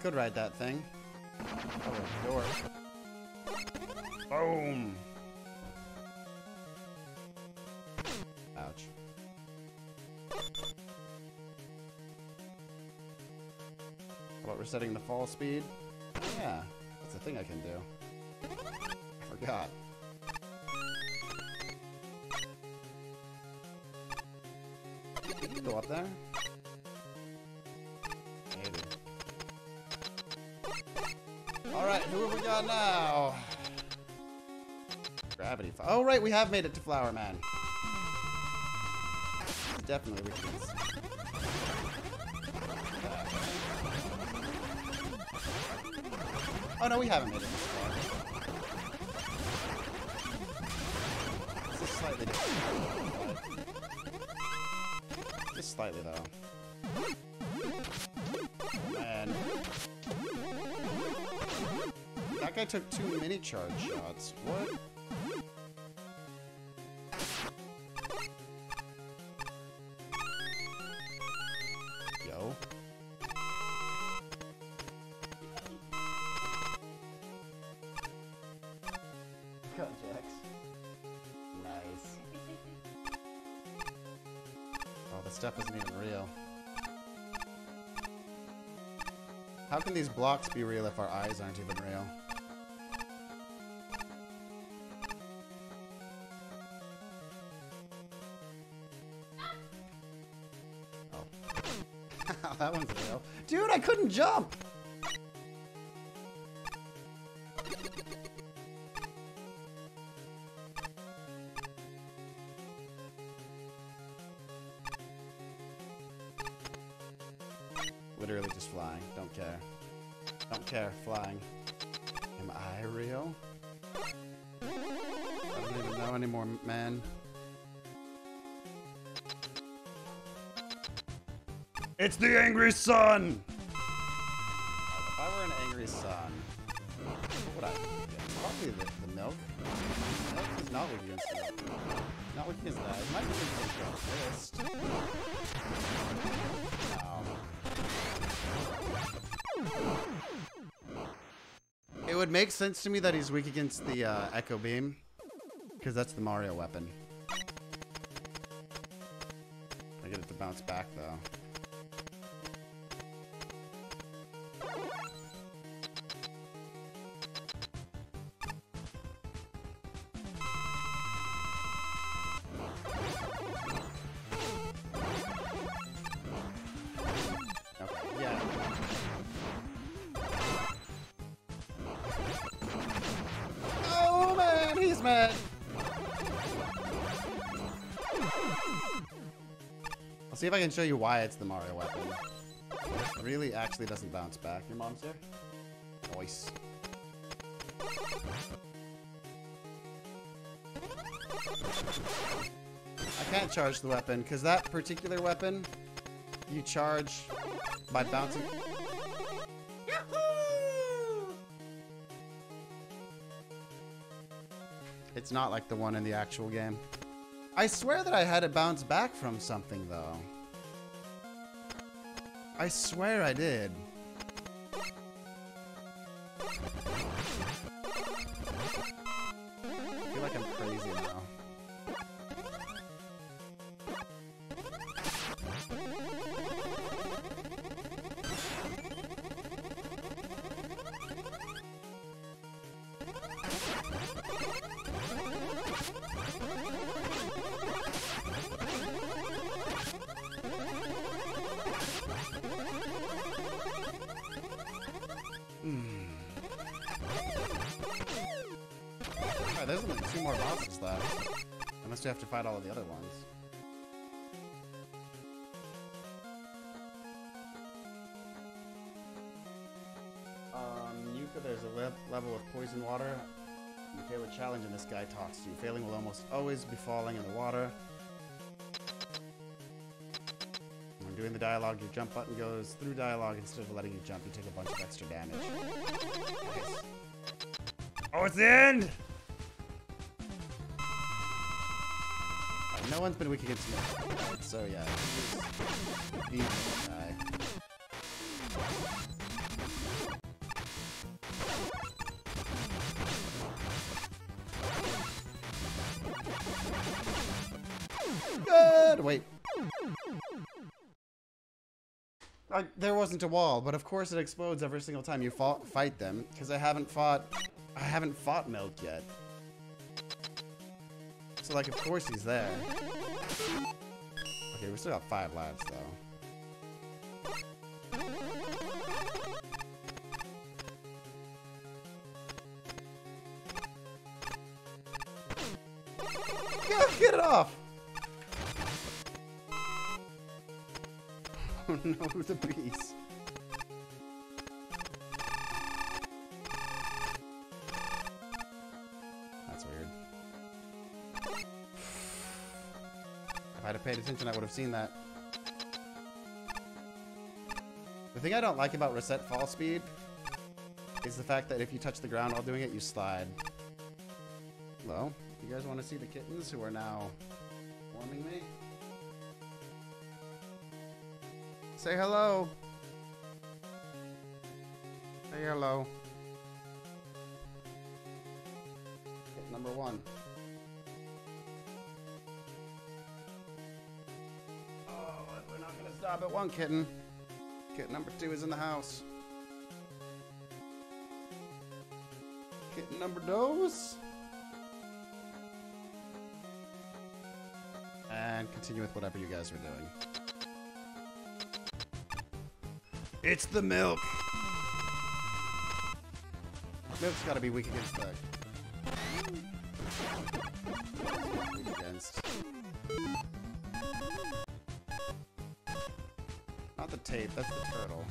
Could ride that thing. Oh, door. Boom! Ouch. How about resetting the fall speed? Yeah, that's a thing I can do. Forgot. Go up there? Now? Gravity. Oh, right, we have made it to Flower Man. Definitely we can. Oh no, we haven't made it this far. Slightly different. Just slightly though. That guy took two mini charge shots. What? Yo. Cut jacks. Nice. Oh, the stuff isn't even real. How can these blocks be real if our eyes aren't even real? Jump! Literally just flying. Don't care. Don't care. Flying. Am I real? I don't even know anymore, man. It's the angry sun! If I were an angry sun, what I? Probably the, the milk. Milk is not against milk. Not against that. It might be fist. Wow. It would make sense to me that he's weak against the uh, Echo Beam. Because that's the Mario weapon. I get it to bounce back, though. If I can show you why it's the Mario weapon. It really actually doesn't bounce back. Your mom's here? Nice. I can't charge the weapon because that particular weapon you charge by bouncing. It's not like the one in the actual game. I swear that I had it bounce back from something, though. I swear I did. Guy talks to you. Failing will almost always be falling in the water. When doing the dialogue, your jump button goes through dialogue instead of letting you jump. You take a bunch of extra damage. Nice. Oh, it's the end! No one's been weak against me. So yeah, there wasn't a wall, but of course it explodes every single time you fought, fight them, because I haven't fought... I haven't fought Milk yet. So, like, of course he's there. Okay, we still got five lives, though. Get it off! [laughs] No, the bees. That's weird. If I'd have paid attention, I would have seen that. The thing I don't like about reset fall speed is the fact that if you touch the ground while doing it, you slide. Hello? You guys want to see the kittens who are now Say hello. Say hello. Hit number one. Oh, we're not gonna stop at one kitten. Kitten number two is in the house. Kitten number dose. And continue with whatever you guys are doing. It's the milk. Milk's gotta be weak against the. Not the tape, that's the turtle.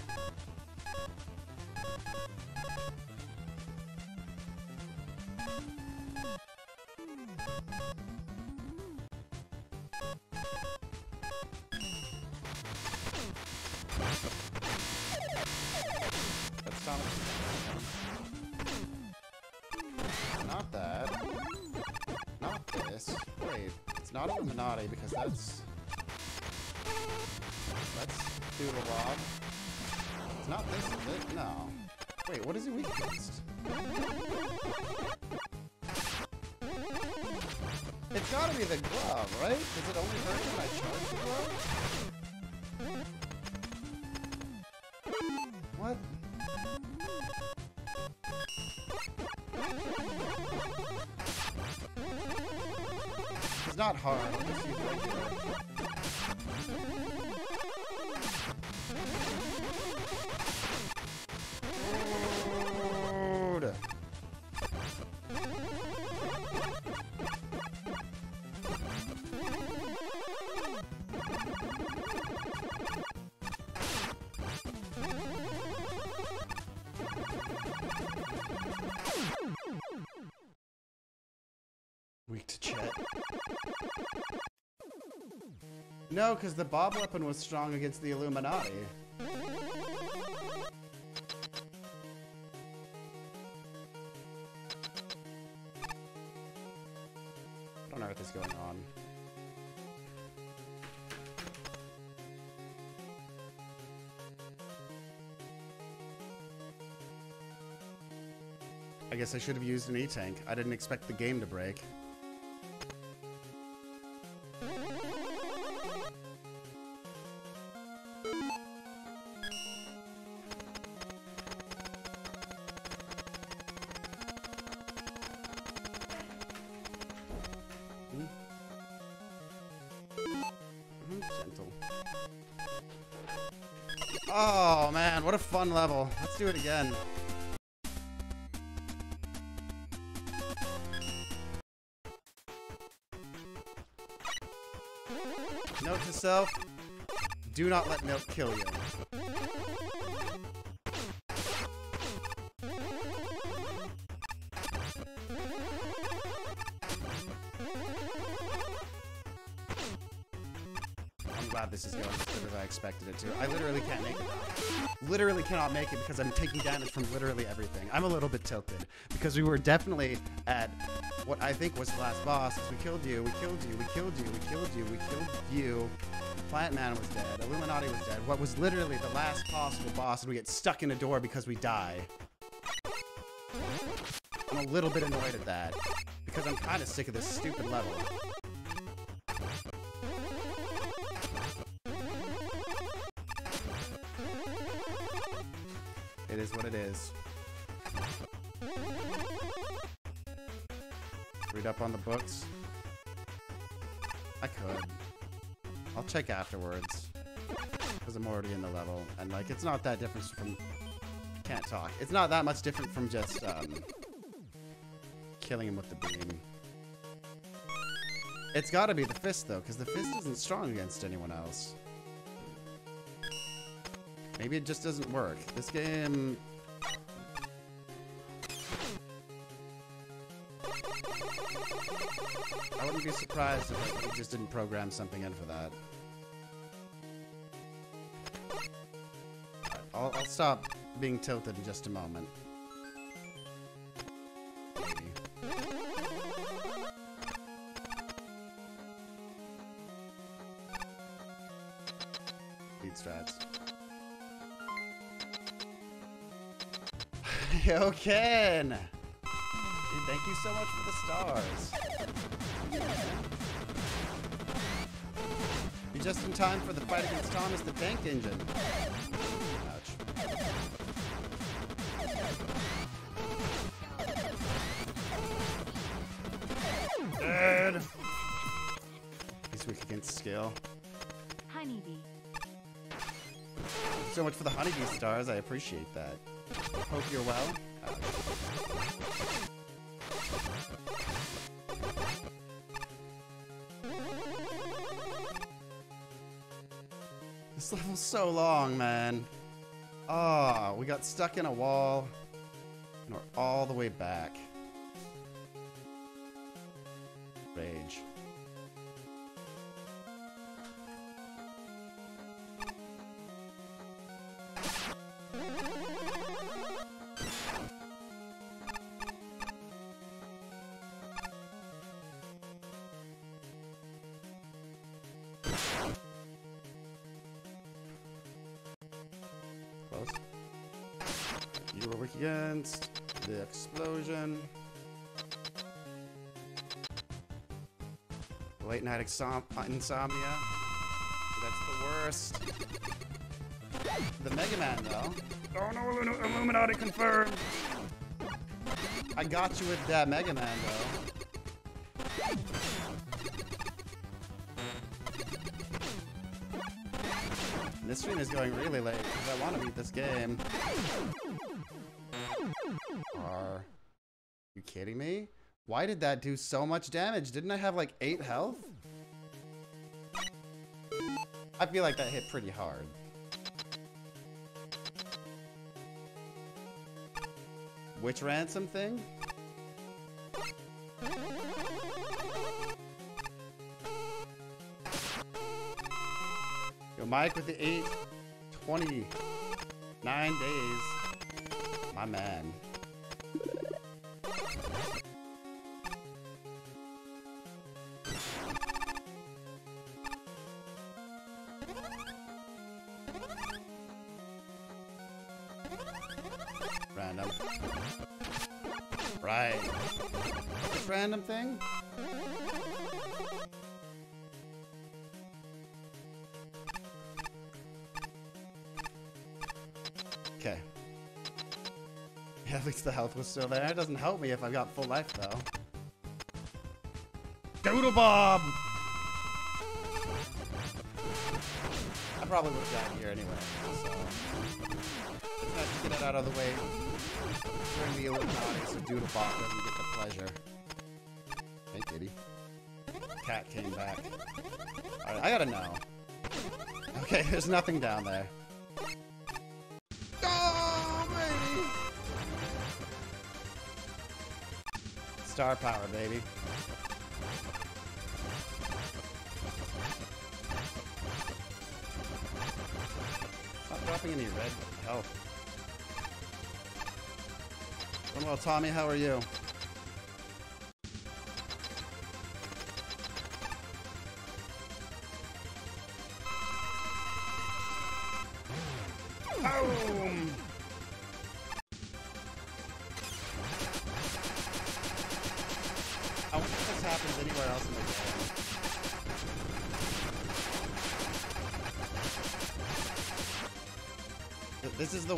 Not hard. No, because the Bob weapon was strong against the Illuminati. I don't know what is going on? I guess I should have used an E-Tank. I didn't expect the game to break. Oh man, what a fun level. Let's do it again. Note to self, do not let milk kill you. Expected it to. I literally can't make it. Literally cannot make it because I'm taking damage from literally everything. I'm a little bit tilted because we were definitely at what I think was the last boss. We killed you, we killed you, we killed you, we killed you, we killed you. Plant Man was dead. Illuminati was dead. What was literally the last possible boss, and we get stuck in a door because we die. I'm a little bit annoyed at that because I'm kind of sick of this stupid level. What it is. Read up on the books. I could. I'll check afterwards. Because I'm already in the level. And, like, it's not that different from... Can't talk. It's not that much different from just, um... Killing him with the beam. It's gotta be the fist, though, because the fist isn't strong against anyone else. Maybe it just doesn't work. This game... I wouldn't be surprised if it just didn't program something in for that. I'll, I'll stop being tilted in just a moment. Yo, Ken! Dude, thank you so much for the stars. You're just in time for the fight against Thomas the Tank Engine. Ouch. Dead! He's weak against skill. Honeybee. so much for the honeybee stars. I appreciate that. Hope you're well. This level's so long, man. Ah, oh, we got stuck in a wall. And we're all the way back. Explosion. Late night exom uh, insomnia. That's the worst. The Mega Man, though. Oh no, Illum- Illuminati confirmed. I got you with that Mega Man, though. And This stream is going really late because I want to beat this game. Are you kidding me? Why did that do so much damage? Didn't I have like 8 health? I feel like that hit pretty hard. Which ransom thing? Yo, Mike with the 8, 29 days. My man. Was still there. It doesn't help me if I've got full life, though. Doodle Bob! I probably would have died here anyway, so... To get it out of the way during the Illuminati so Doodle Bob doesn't get the pleasure. Hey, kitty. Cat came back. Alright, I gotta know. Okay, [laughs] there's nothing down there. star power, baby. Stop dropping any red health. Well, Tommy. How are you?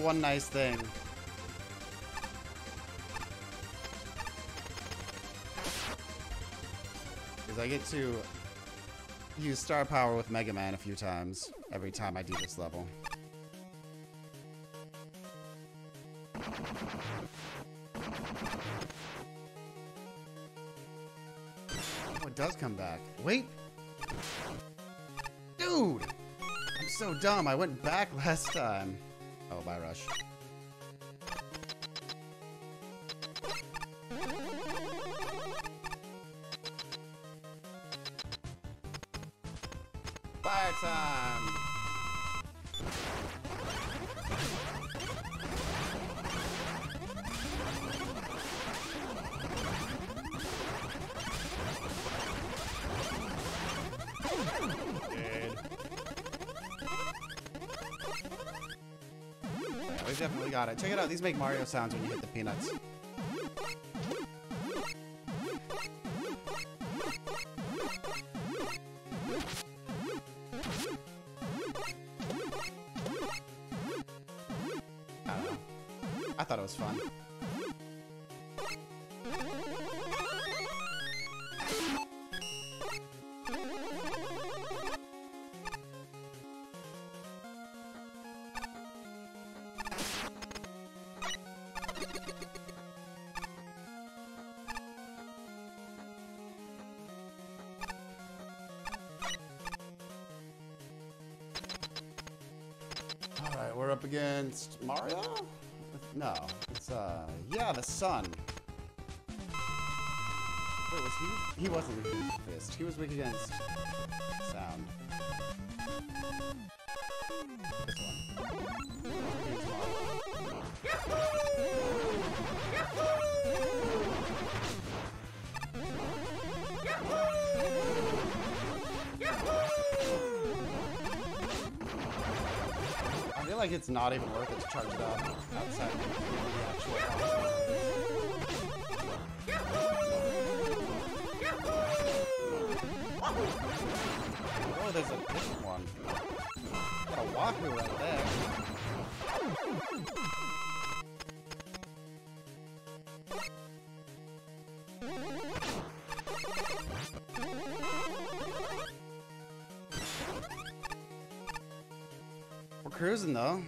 One nice thing. Is I get to use star power with Mega Man a few times every time I do this level. Oh, it does come back. Wait. Dude! I'm so dumb. I went back [laughs] last time. Oh, bye, Rush. Yeah, we definitely got it. Check it out. These make Mario sounds when you hit the peanuts. The. Wait, was he? He wasn't fist. He was weak against it's not even worth it to charge it up outside the actual Oh, there's a different one. Got a Wahoo right there. We're cruising though.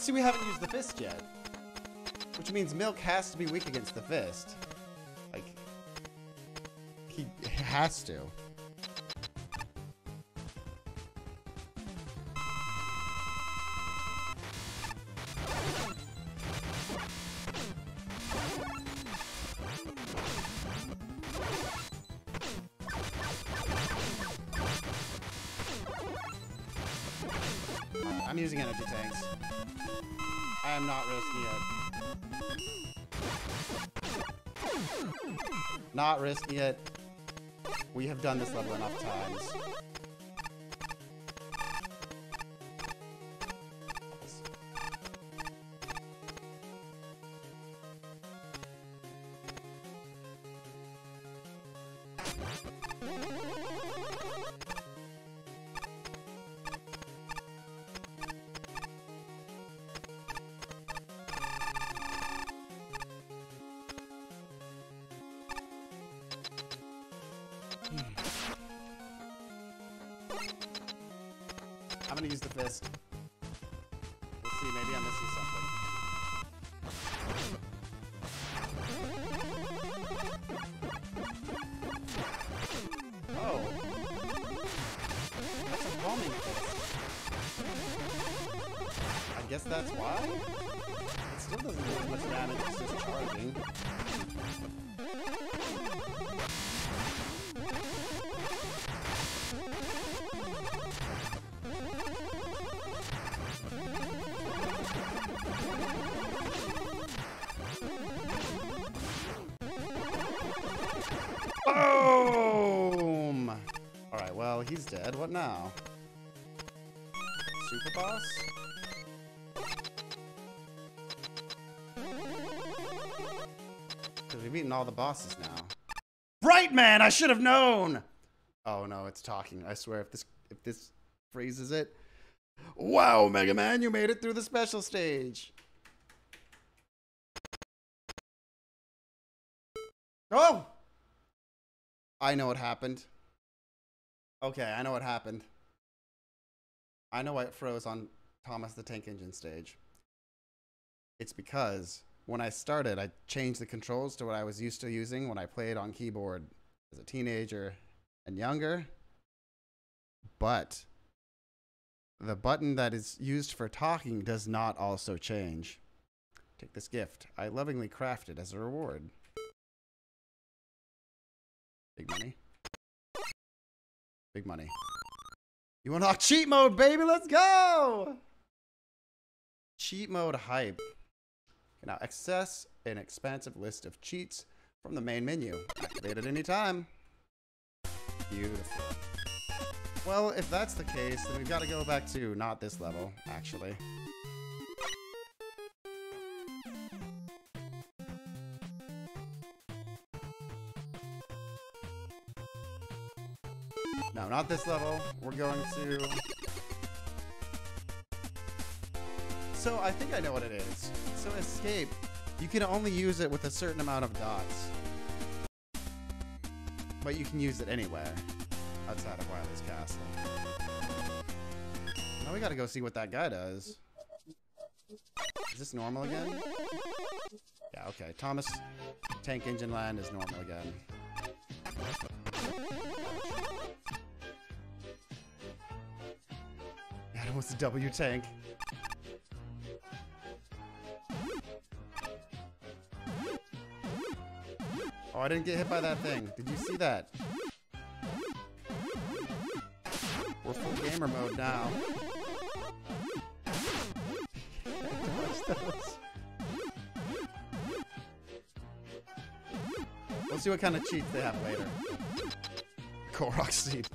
See, we haven't used the fist yet. Which means milk has to be weak against the fist. Like, he has to. It. We have done this level enough times. this. Let's see, maybe I'm missing something. Oh. That's a bombing fist. I guess that's why? It still doesn't do much damage, it's just charging. Super boss? Because we've beaten all the bosses now. Right, man! I should have known! Oh no, it's talking. I swear, if this if this freezes it. Wow, Mega Man, you made it through the special stage! Oh! I know what happened. Okay, I know what happened. I know why it froze on Thomas the Tank Engine stage. It's because when I started, I changed the controls to what I was used to using when I played on keyboard as a teenager and younger. But the button that is used for talking does not also change. Take this gift. I lovingly crafted as a reward. Big money. Big money. You unlock cheat mode, baby. Let's go. Cheat mode hype. Now access an expansive list of cheats from the main menu. Activate at any time. Beautiful. Well, if that's the case, then we've got to go back to not this level, actually. Not this level. We're going to... So, I think I know what it is. So, escape. You can only use it with a certain amount of dots. But you can use it anywhere outside of Wily's Castle. Now we gotta go see what that guy does. Is this normal again? Yeah, okay. Thomas Tank Engine Land is normal again. Was the W tank. Oh, I didn't get hit by that thing. Did you see that? We're full gamer mode now. we'll see what kind of cheats they have later. Korok seed.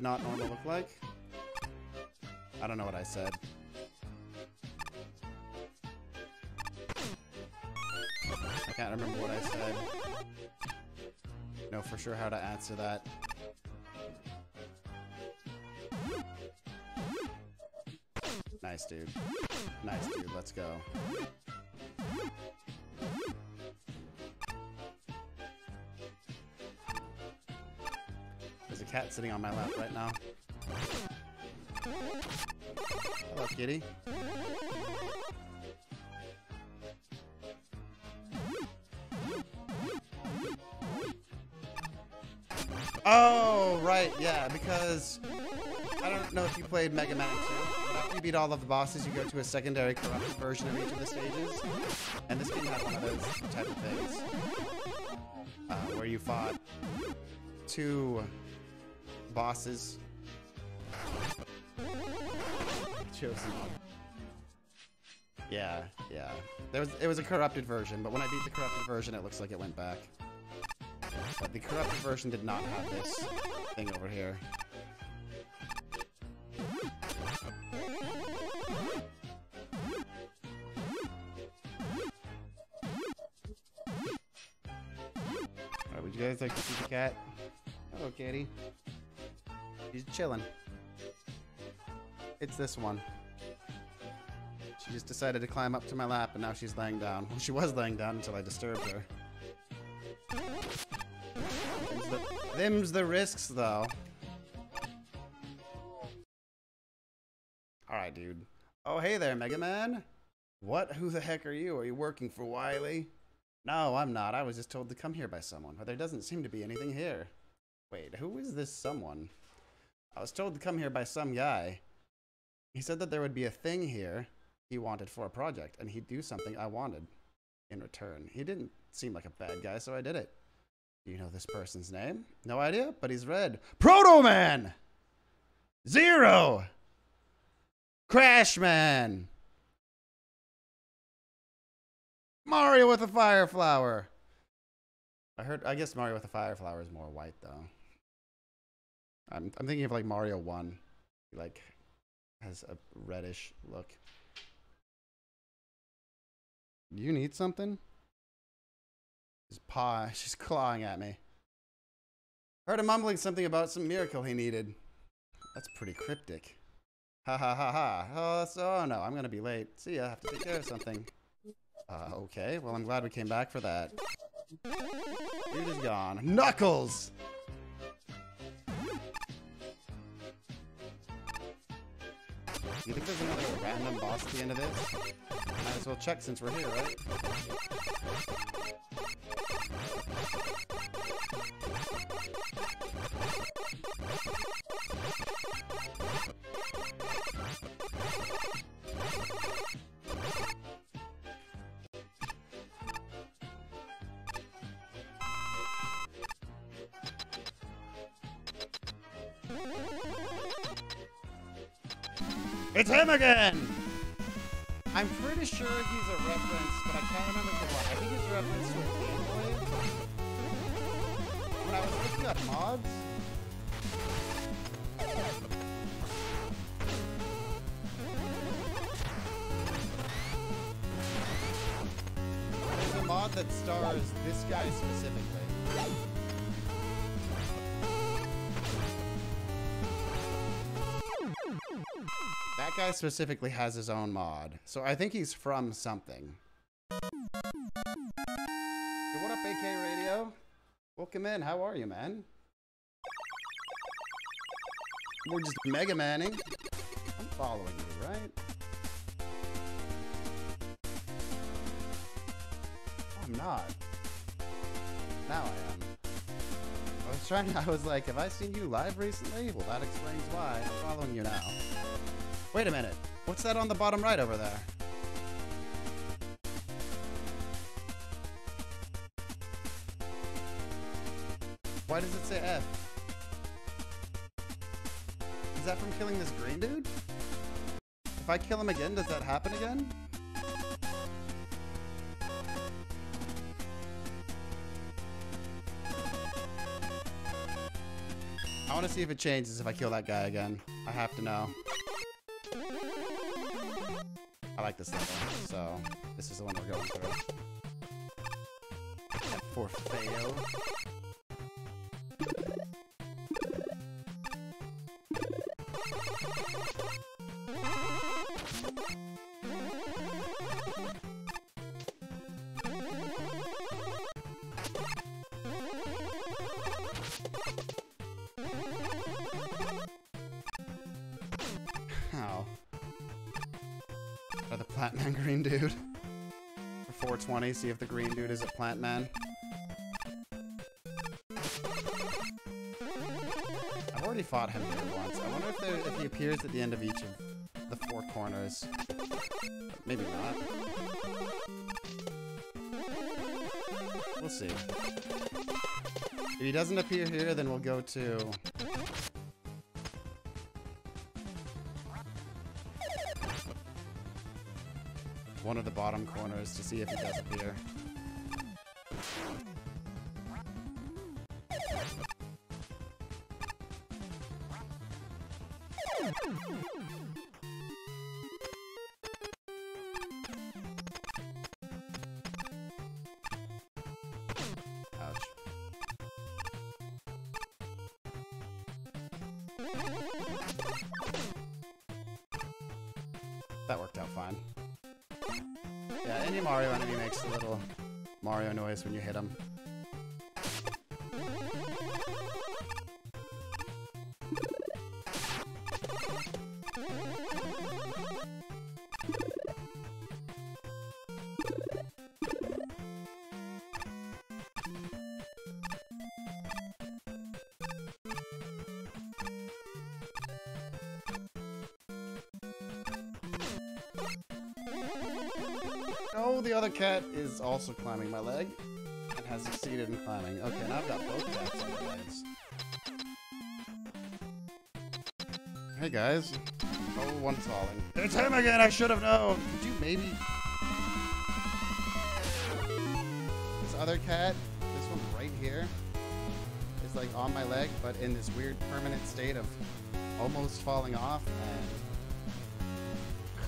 Did not normal look like? I don't know what I said. I can't remember what I said. Know for sure how to answer that. Nice, dude. Nice, dude. Let's go. Cat sitting on my lap right now. Hello, kitty. Oh, right, yeah, because I don't know if you played Mega Man 2, but after you beat all of the bosses, you go to a secondary corrupted version of each of the stages. And this game had one of those type of things. Uh, where you fought two bosses. Chosen. Yeah, yeah. There was it was a corrupted version, but when I beat the corrupted version, it looks like it went back. But the corrupted version did not have this thing over here. Alright, would you guys like to see the cat? Hello, kitty. She's chilling. It's this one. She just decided to climb up to my lap and now she's laying down. Well, she was laying down until I disturbed her. Them's the, them's the risks, though. Alright, dude. Oh, hey there, Mega Man. What? Who the heck are you? Are you working for Wily? No, I'm not. I was just told to come here by someone, but there doesn't seem to be anything here. Wait, who is this someone? I was told to come here by some guy. He said that there would be a thing here he wanted for a project, and he'd do something I wanted in return. He didn't seem like a bad guy, so I did it. Do you know this person's name? No idea, but he's red. Proto Man! Zero! Crash Man! Mario with a fire flower! I heard, I guess Mario with a fire flower is more white, though. I'm, I'm thinking of like Mario 1. He like has a reddish look. You need something? His paw, [laughs] she's clawing at me. Heard him mumbling something about some miracle he needed. That's pretty cryptic. Ha ha ha ha. Oh, so, oh no, I'm gonna be late. See ya, have to take care of something. Uh, okay, well I'm glad we came back for that. Dude is gone. Knuckles! You think there's another random boss at the end of this? Might as well check since we're here, right? It's him again! I'm pretty sure he's a reference, but I can't remember to what. I think it's a reference to a Game Boy. When I was looking up mods, there's a mod that stars this guy specifically. That guy specifically has his own mod, so I think he's from something. Hey, what up, AK Radio? Welcome in. How are you, man? We're just Mega Manning. I'm following you, right? Oh, I'm not. Now I am. I was trying. I was like, have I seen you live recently? Well, that explains why. I'm following you now. Wait a minute. What's that on the bottom right over there? Why does it say F? Is that from killing this green dude? If I kill him again, does that happen again? I want to see if it changes if I kill that guy again. I have to know. I like this level, so this is the one we're going through. For fail. See if the Green Dude is a Plant Man. I've already fought him here once. I wonder if, there, if he appears at the end of each of the four corners. Maybe not. We'll see. If he doesn't appear here, then we'll go to one of the bottom corners to see if he does appear. Cat is also climbing my leg and has succeeded in climbing. Okay, now I've got both cats on my legs. Hey guys. Oh, one's falling. It's him again, I should have known! Could you maybe... This other cat, this one right here, is like on my leg, but in this weird permanent state of almost falling off and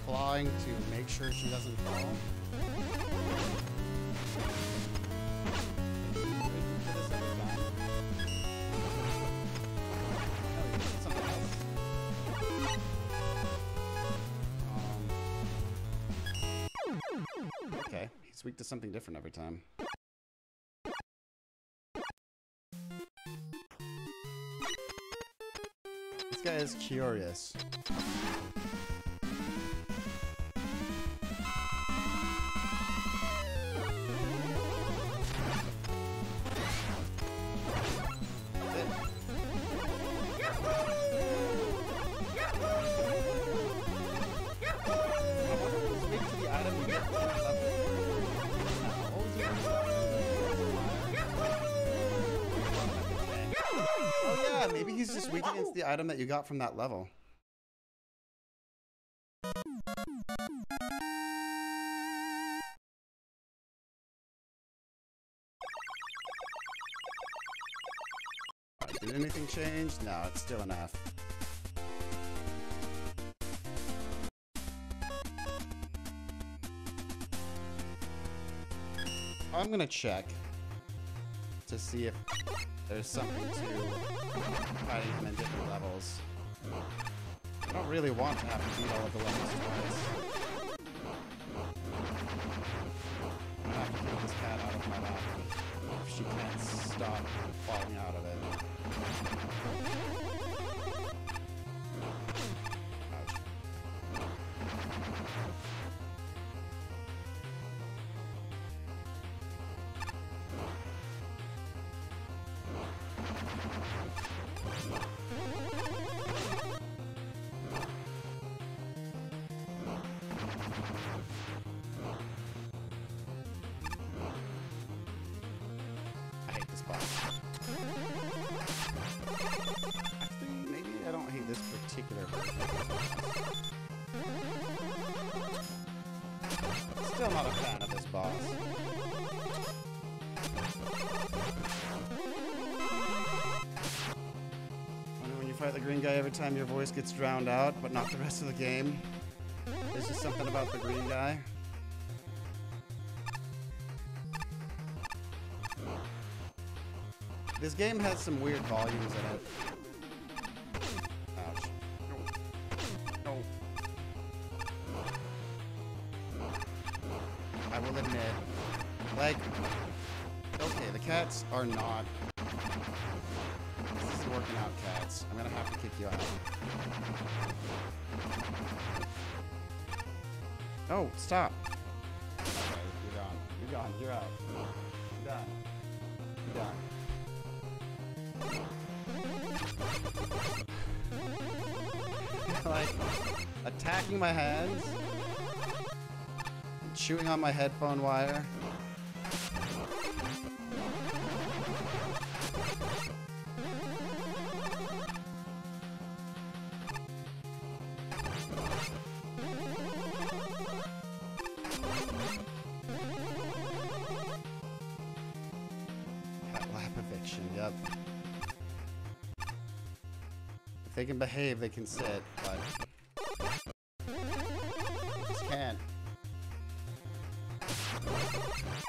clawing to make sure she doesn't fall. Okay, he's weak to something different every time. This guy is curious. Maybe just weak against the item that you got from that level. Did anything change? No, it's still F. I'm gonna check to see if there's something to fighting him in different levels. I don't really want to have to beat all of the levels twice. Gonna have to get this cat out of my lap if she can't stop falling out of it. Particular version. Still not a fan of this boss. Wonder when you fight the green guy every time your voice gets drowned out, but not the rest of the game. There's just something about the green guy. This game has some weird volumes in it. Stop. Okay, you're gone. You're gone. You're out. You're done. You're done. like attacking my hands, chewing on my headphone wire. Behave, they can sit, but... Just can't.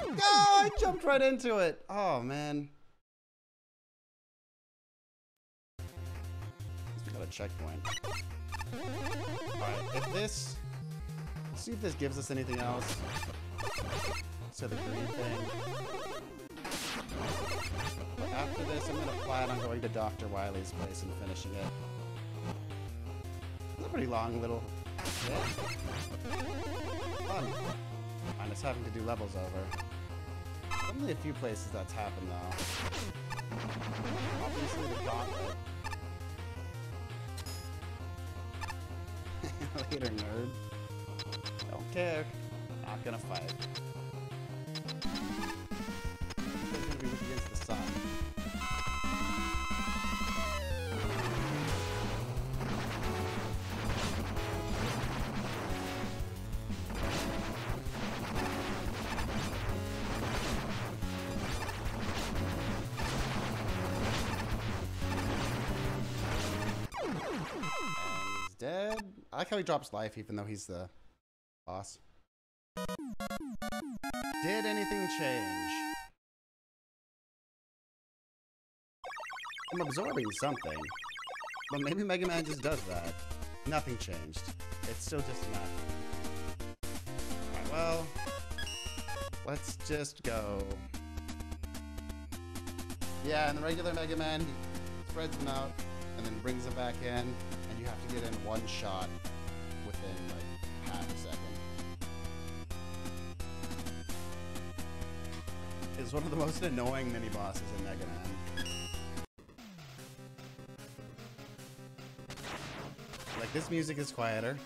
No, I jumped right into it! Oh, man. We got a checkpoint. Alright, if this... Let's see if this gives us anything else. So the green thing. But after this, I'm gonna plan on going to Dr. Wily's place and finishing it. It's pretty long little. Fun. Minus having to do levels over. Only a few places that's happened though. Obviously the gauntlet. [laughs] Later, nerd. Don't care. Not gonna fight. He's gonna be against the sun. How he drops life even though he's the boss. Did anything change? I'm absorbing something. But maybe Mega Man just does that. Nothing changed. It's still just enough. Well, let's just go. Yeah, and the regular Mega Man, he spreads them out and then brings them back in, and you have to get in one shot within like half a second. It's one of the most annoying mini bosses in Mega Man. Like this music is quieter.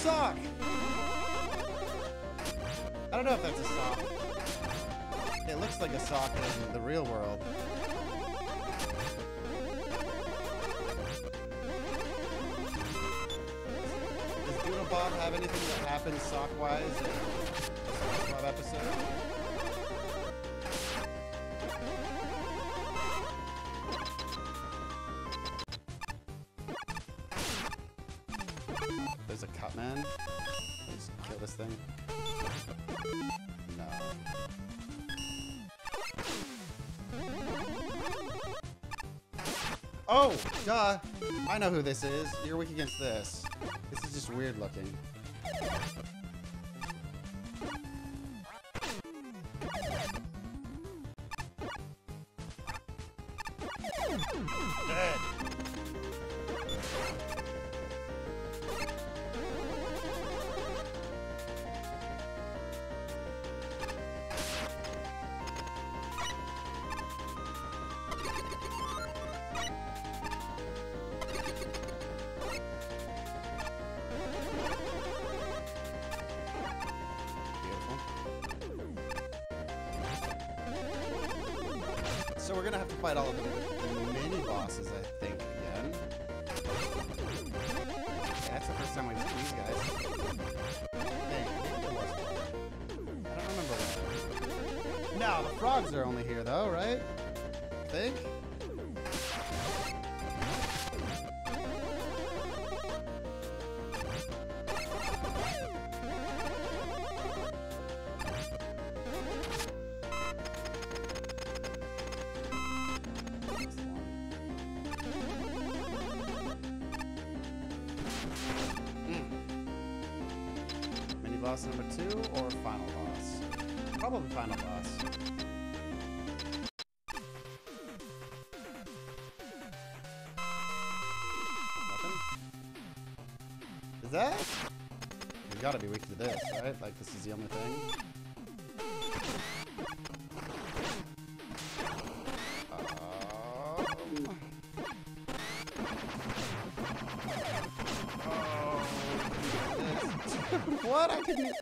Sock! I don't know if that's a sock. It looks like a sock in the real world. Does Doodle Bob have anything that happens sock-wise in the SpongeBob episode? Thing. No. Oh, duh. I know who this is. You're weak against this. This is just weird looking. This is the only thing. Oh, [laughs] what? I couldn't.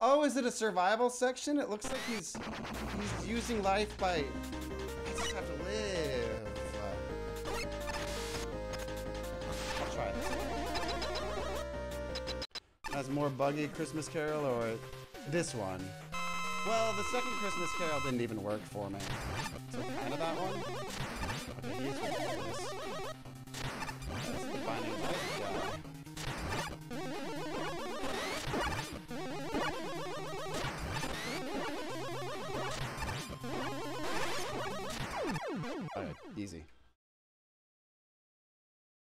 Oh, is it a survival section? It looks like he's he's using life by. Buggy Christmas Carol or this one? Well, the second Christmas Carol didn't even work for me. So kind of that one. Easy.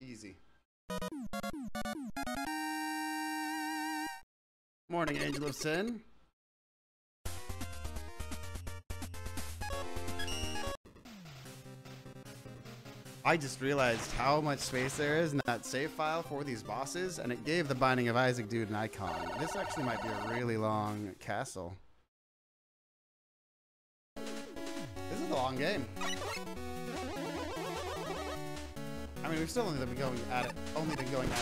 Easy. Morning, Angel of Sin. I just realized how much space there is in that save file for these bosses, and it gave the Binding of Isaac dude an icon. This actually might be a really long castle. This is a long game. I mean, we've still only been going at it, only been going at it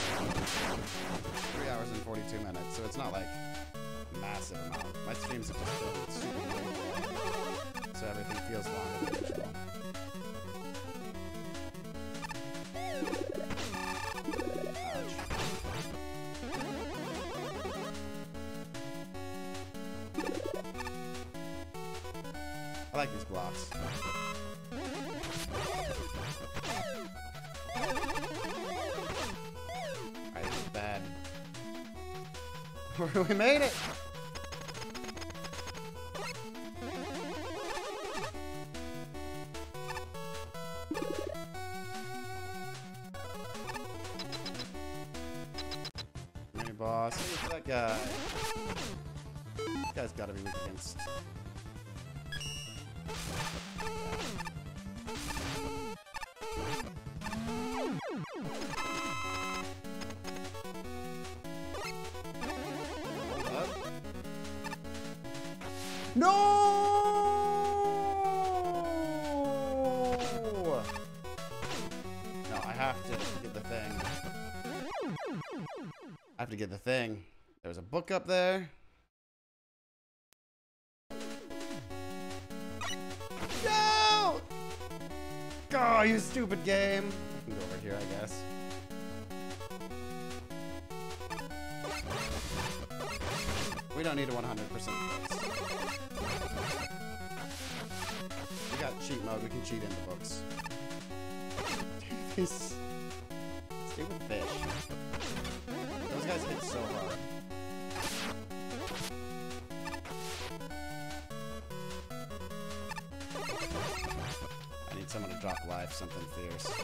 three hours and 42 minutes, so it's not like massive amount. My streams have just filled with super late, so everything feels longer than usual. I like these blocks. [laughs] we made it! Book up there. No! Oh, you stupid game. I can go over here, I guess. We don't need a 100% fix. We got cheat mode, we can cheat in the books. [laughs] These stupid fish. Those guys hit so hard. Drop life, something fierce. [laughs]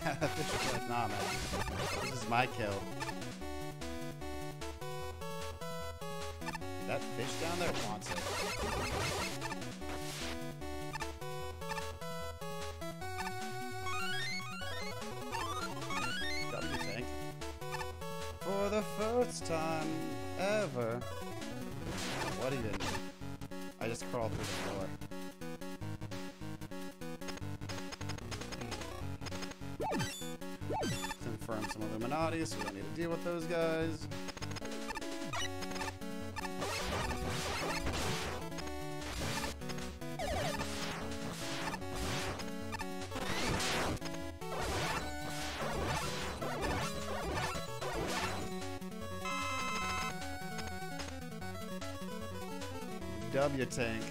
yeah, nah, man. This is my kill. Illuminati, so we don't need to deal with those guys. W tank.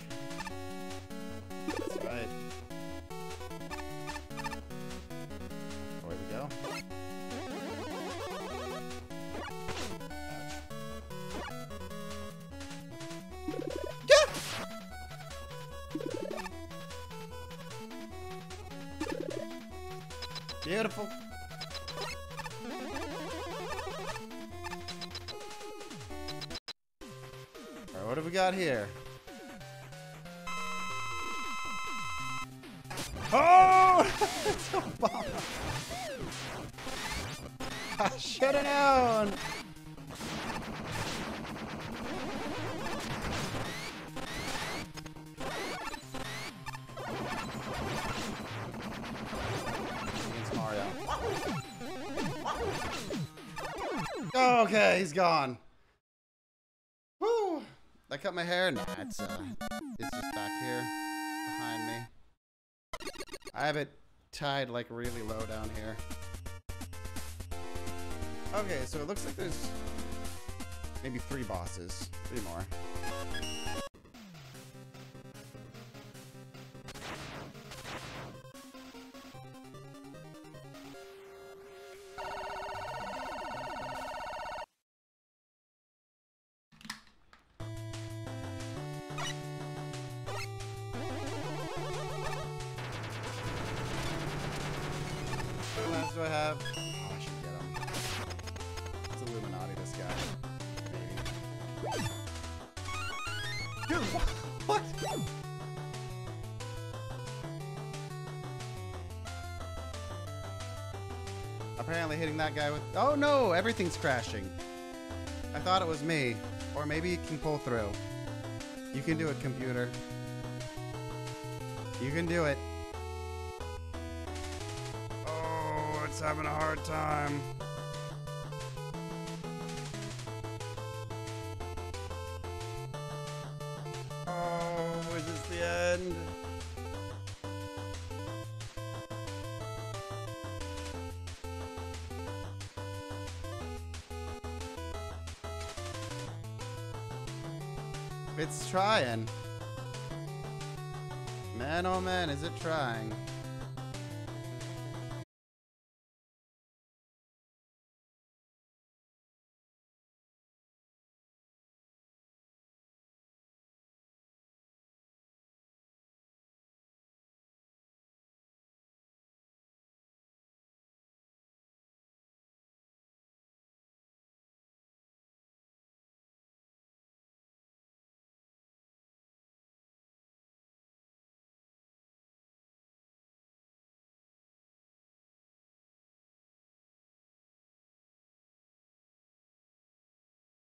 It's uh, it's just back here behind me. I have it tied like really low down here. Okay, so it looks like there's maybe three bosses, three more. Everything's crashing. I thought it was me. Or maybe it can pull through. You can do it, computer. You can do it. Oh, it's having a hard time. Trying. Man, oh man, is it trying.